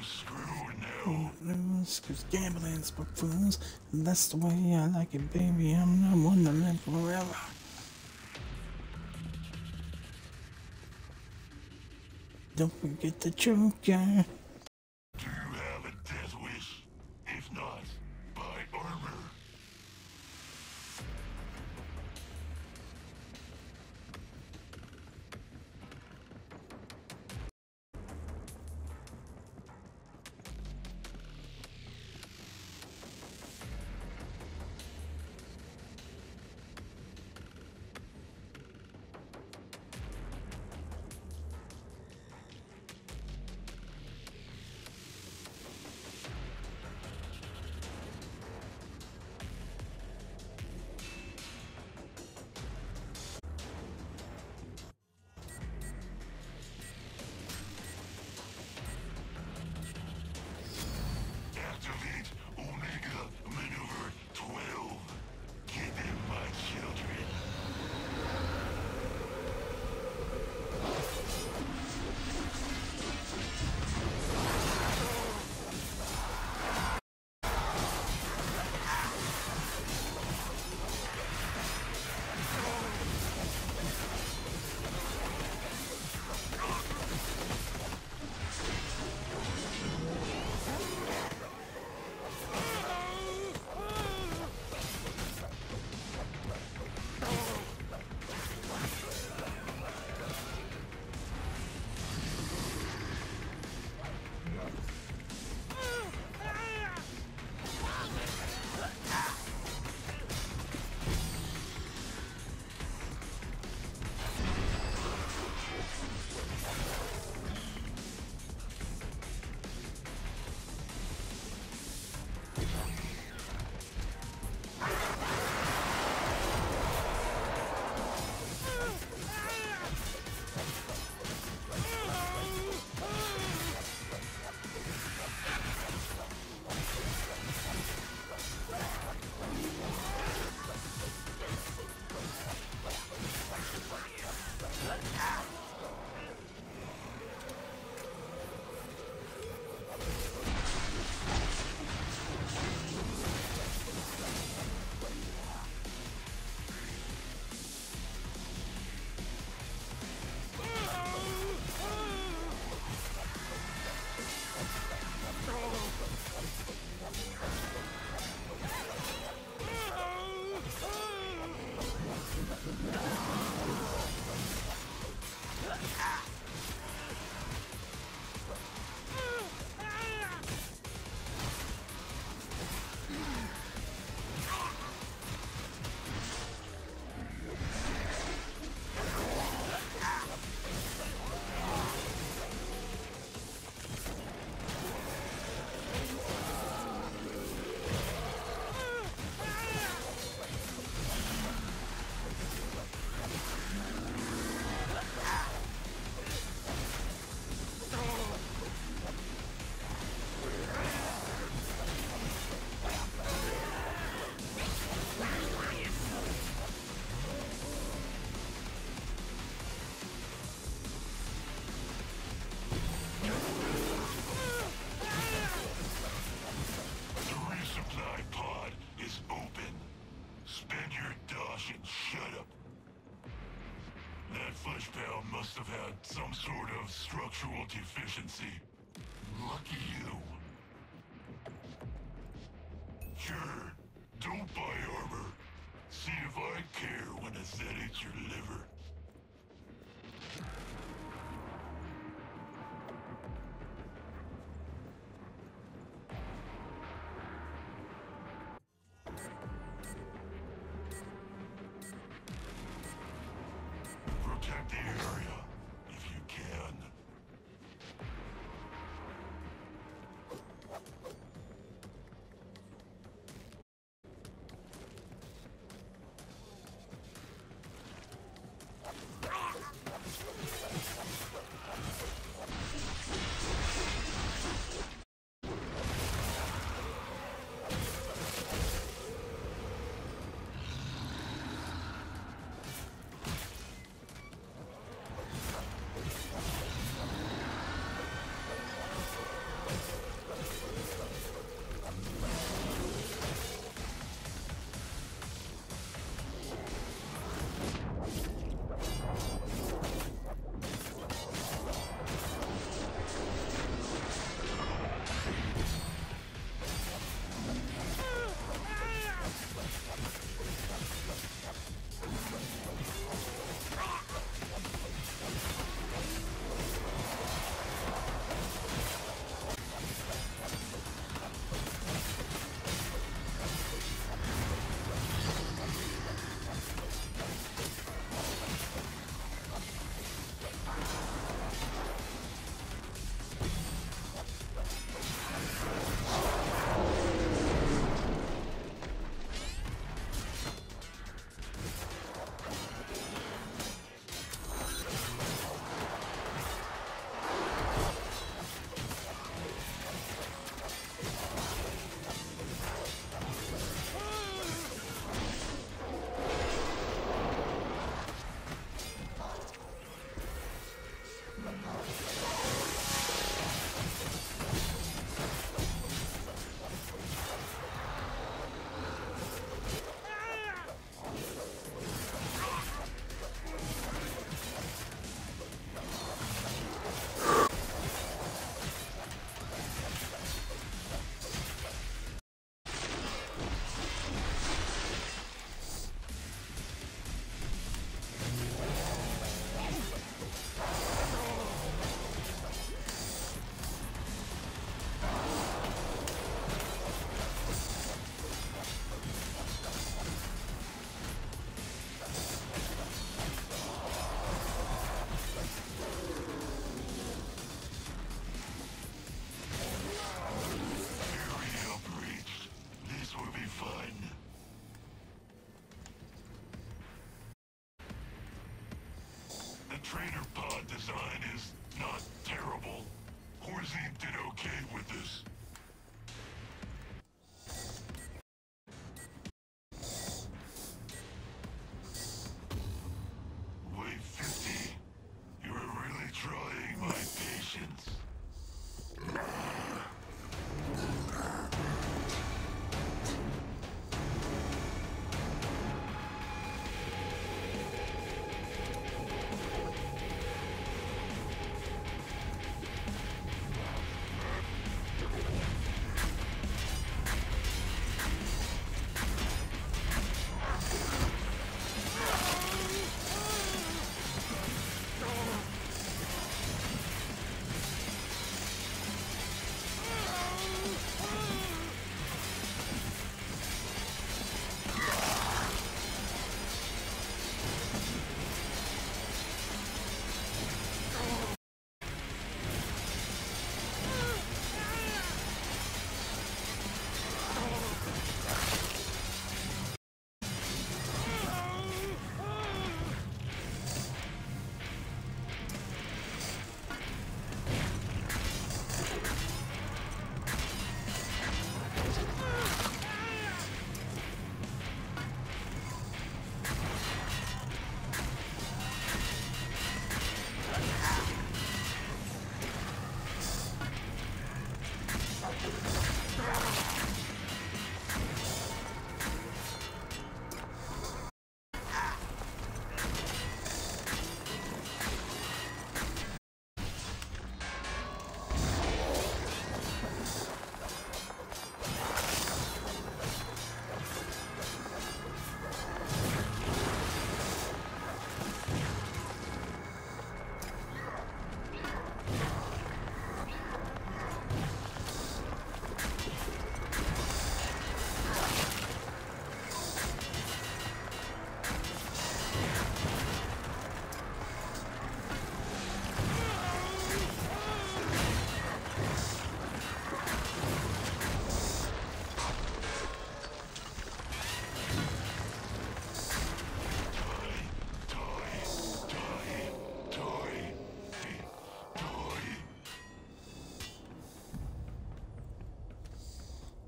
S1: screwed now.
S2: Cause gambling's for fools. and That's the way I like it, baby. I'm not one to live forever. Don't forget the joker.
S1: must have had some sort of structural deficiency. Lucky you.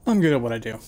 S1: I'm good at what I do.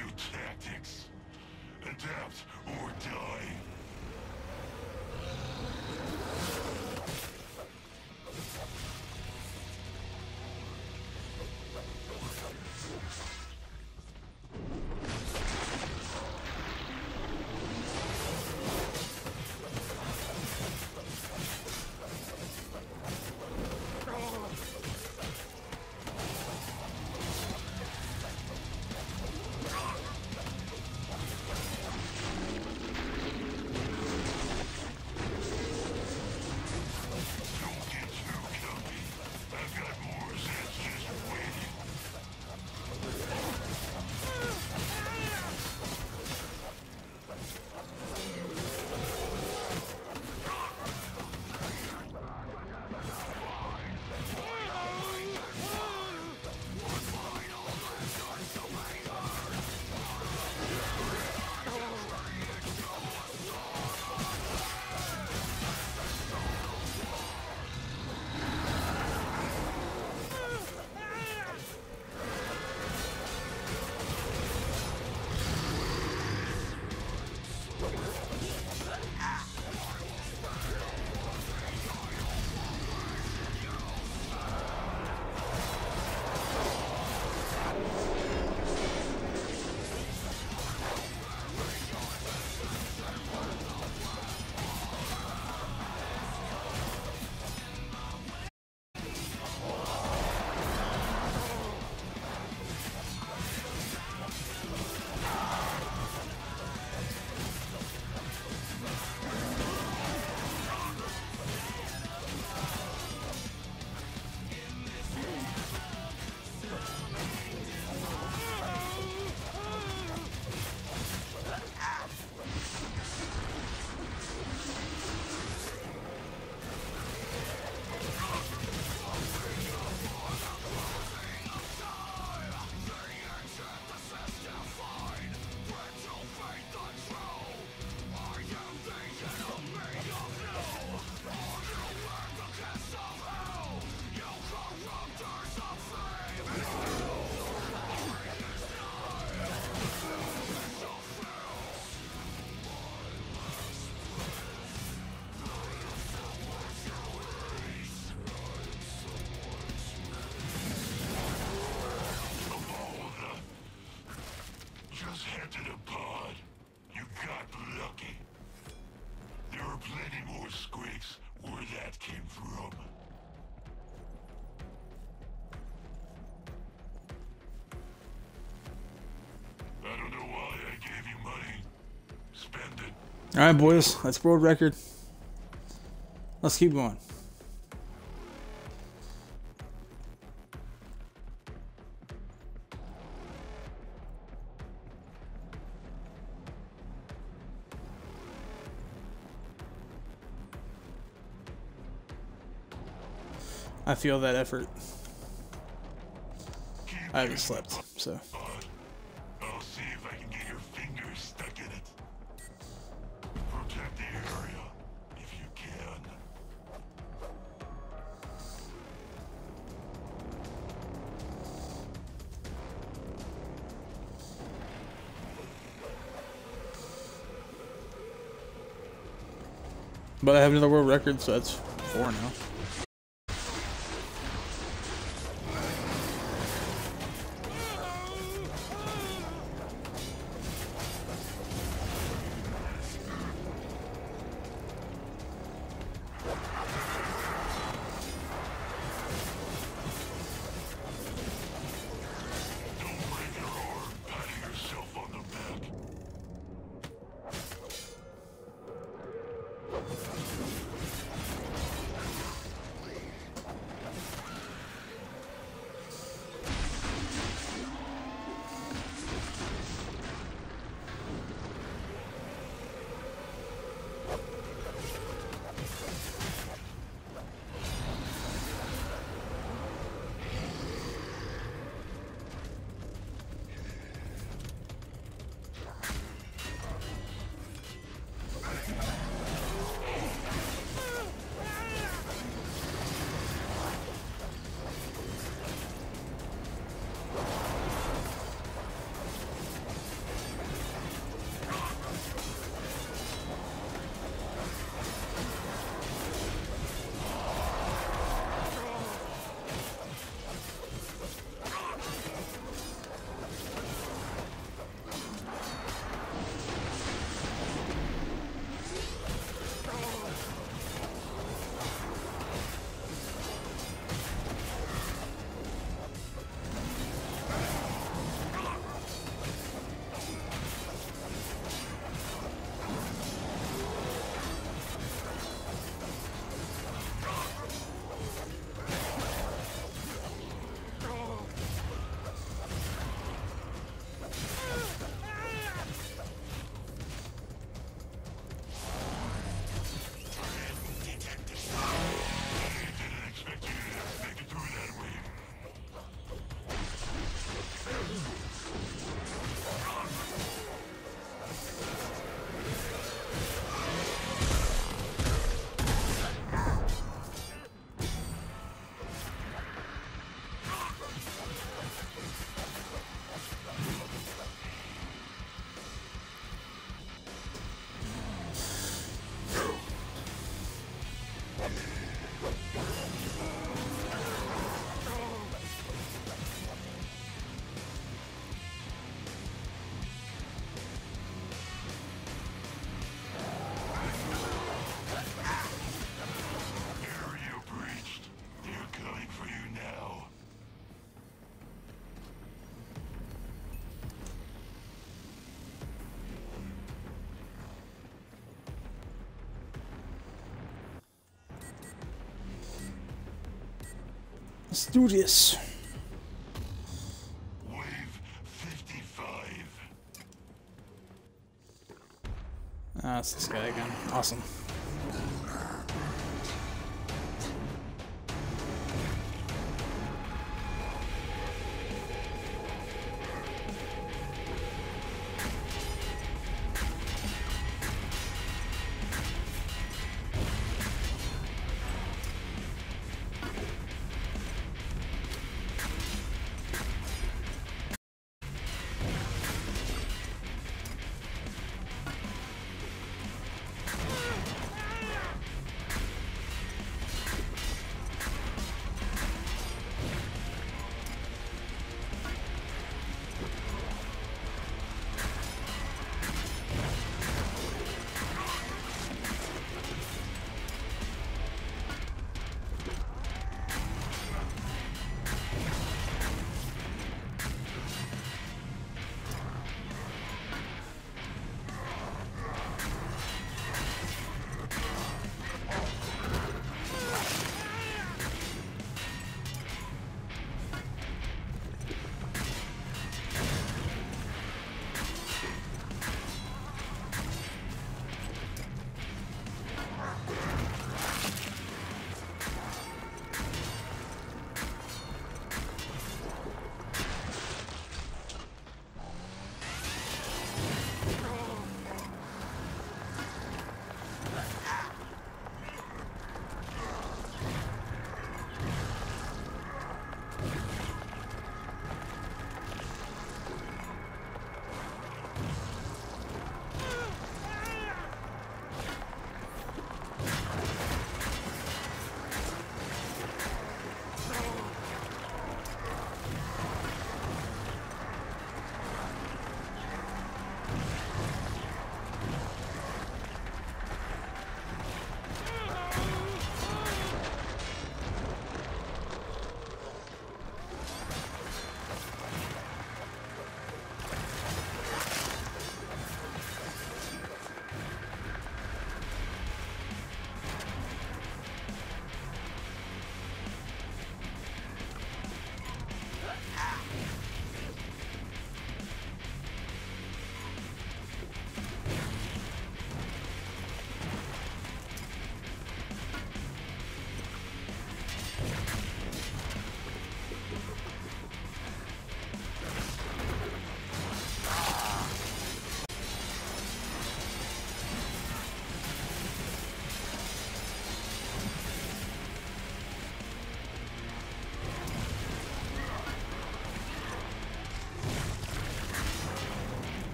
S3: new tactics. Adapt or die.
S1: All right, boys, that's world record. Let's keep going. I feel that effort. I haven't slept, so. But I have another world record, so that's four now. Let's do this.
S3: Wave 55.
S1: Ah, it's this guy again. Awesome.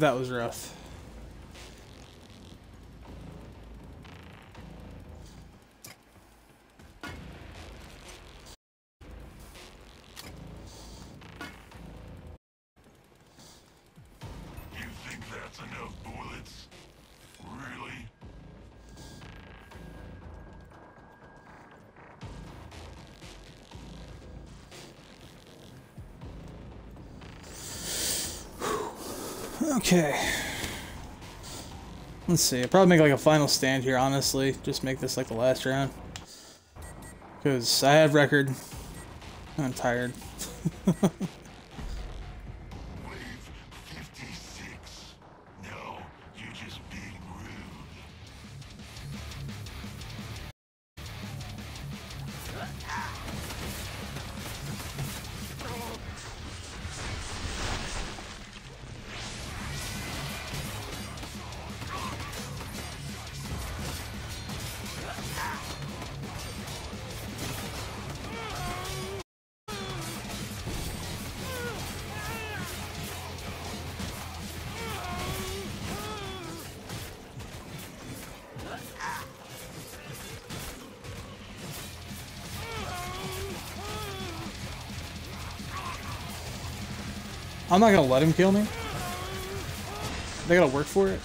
S1: That was rough. Okay. Let's see. I'll probably make like a final stand here, honestly. Just make this like the last round. Because I have record. I'm tired.
S2: I'm not gonna let him kill me. They gotta work for it.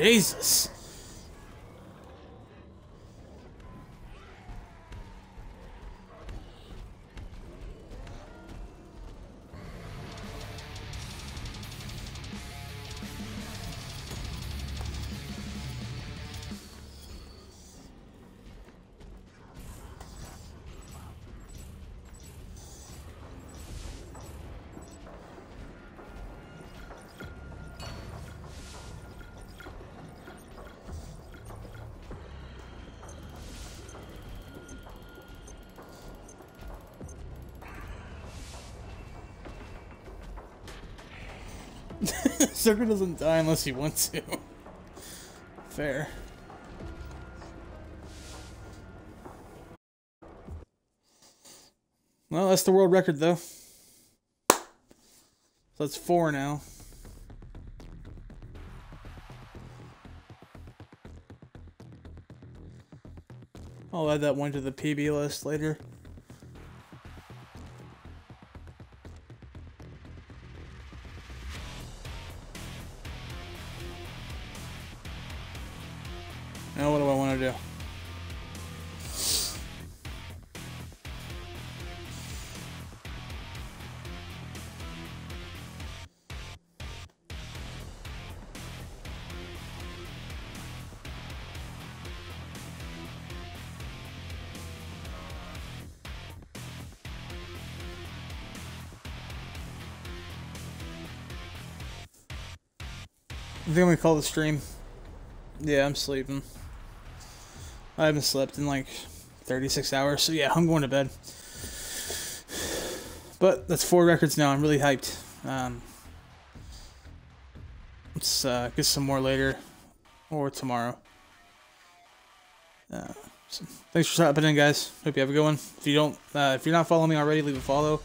S2: Jesus. Zerker doesn't die unless he wants to. Fair. Well, that's the world record, though. So that's four now. I'll add that one to the PB list later. Think I'm gonna call the stream. Yeah, I'm sleeping. I haven't slept in like 36 hours, so yeah, I'm going to bed. But that's four records now. I'm really hyped. Um, let's uh, get some more later or tomorrow. Uh, so thanks for stopping in, guys. Hope you have a good one. If you don't, uh, if you're not following me already, leave a follow.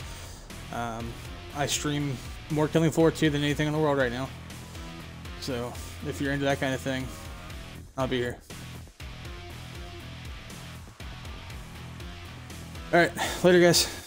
S2: Um, I stream more Killing Floor 2 than anything in the world right now. So if you're into that kind of thing, I'll be here. Alright, later guys.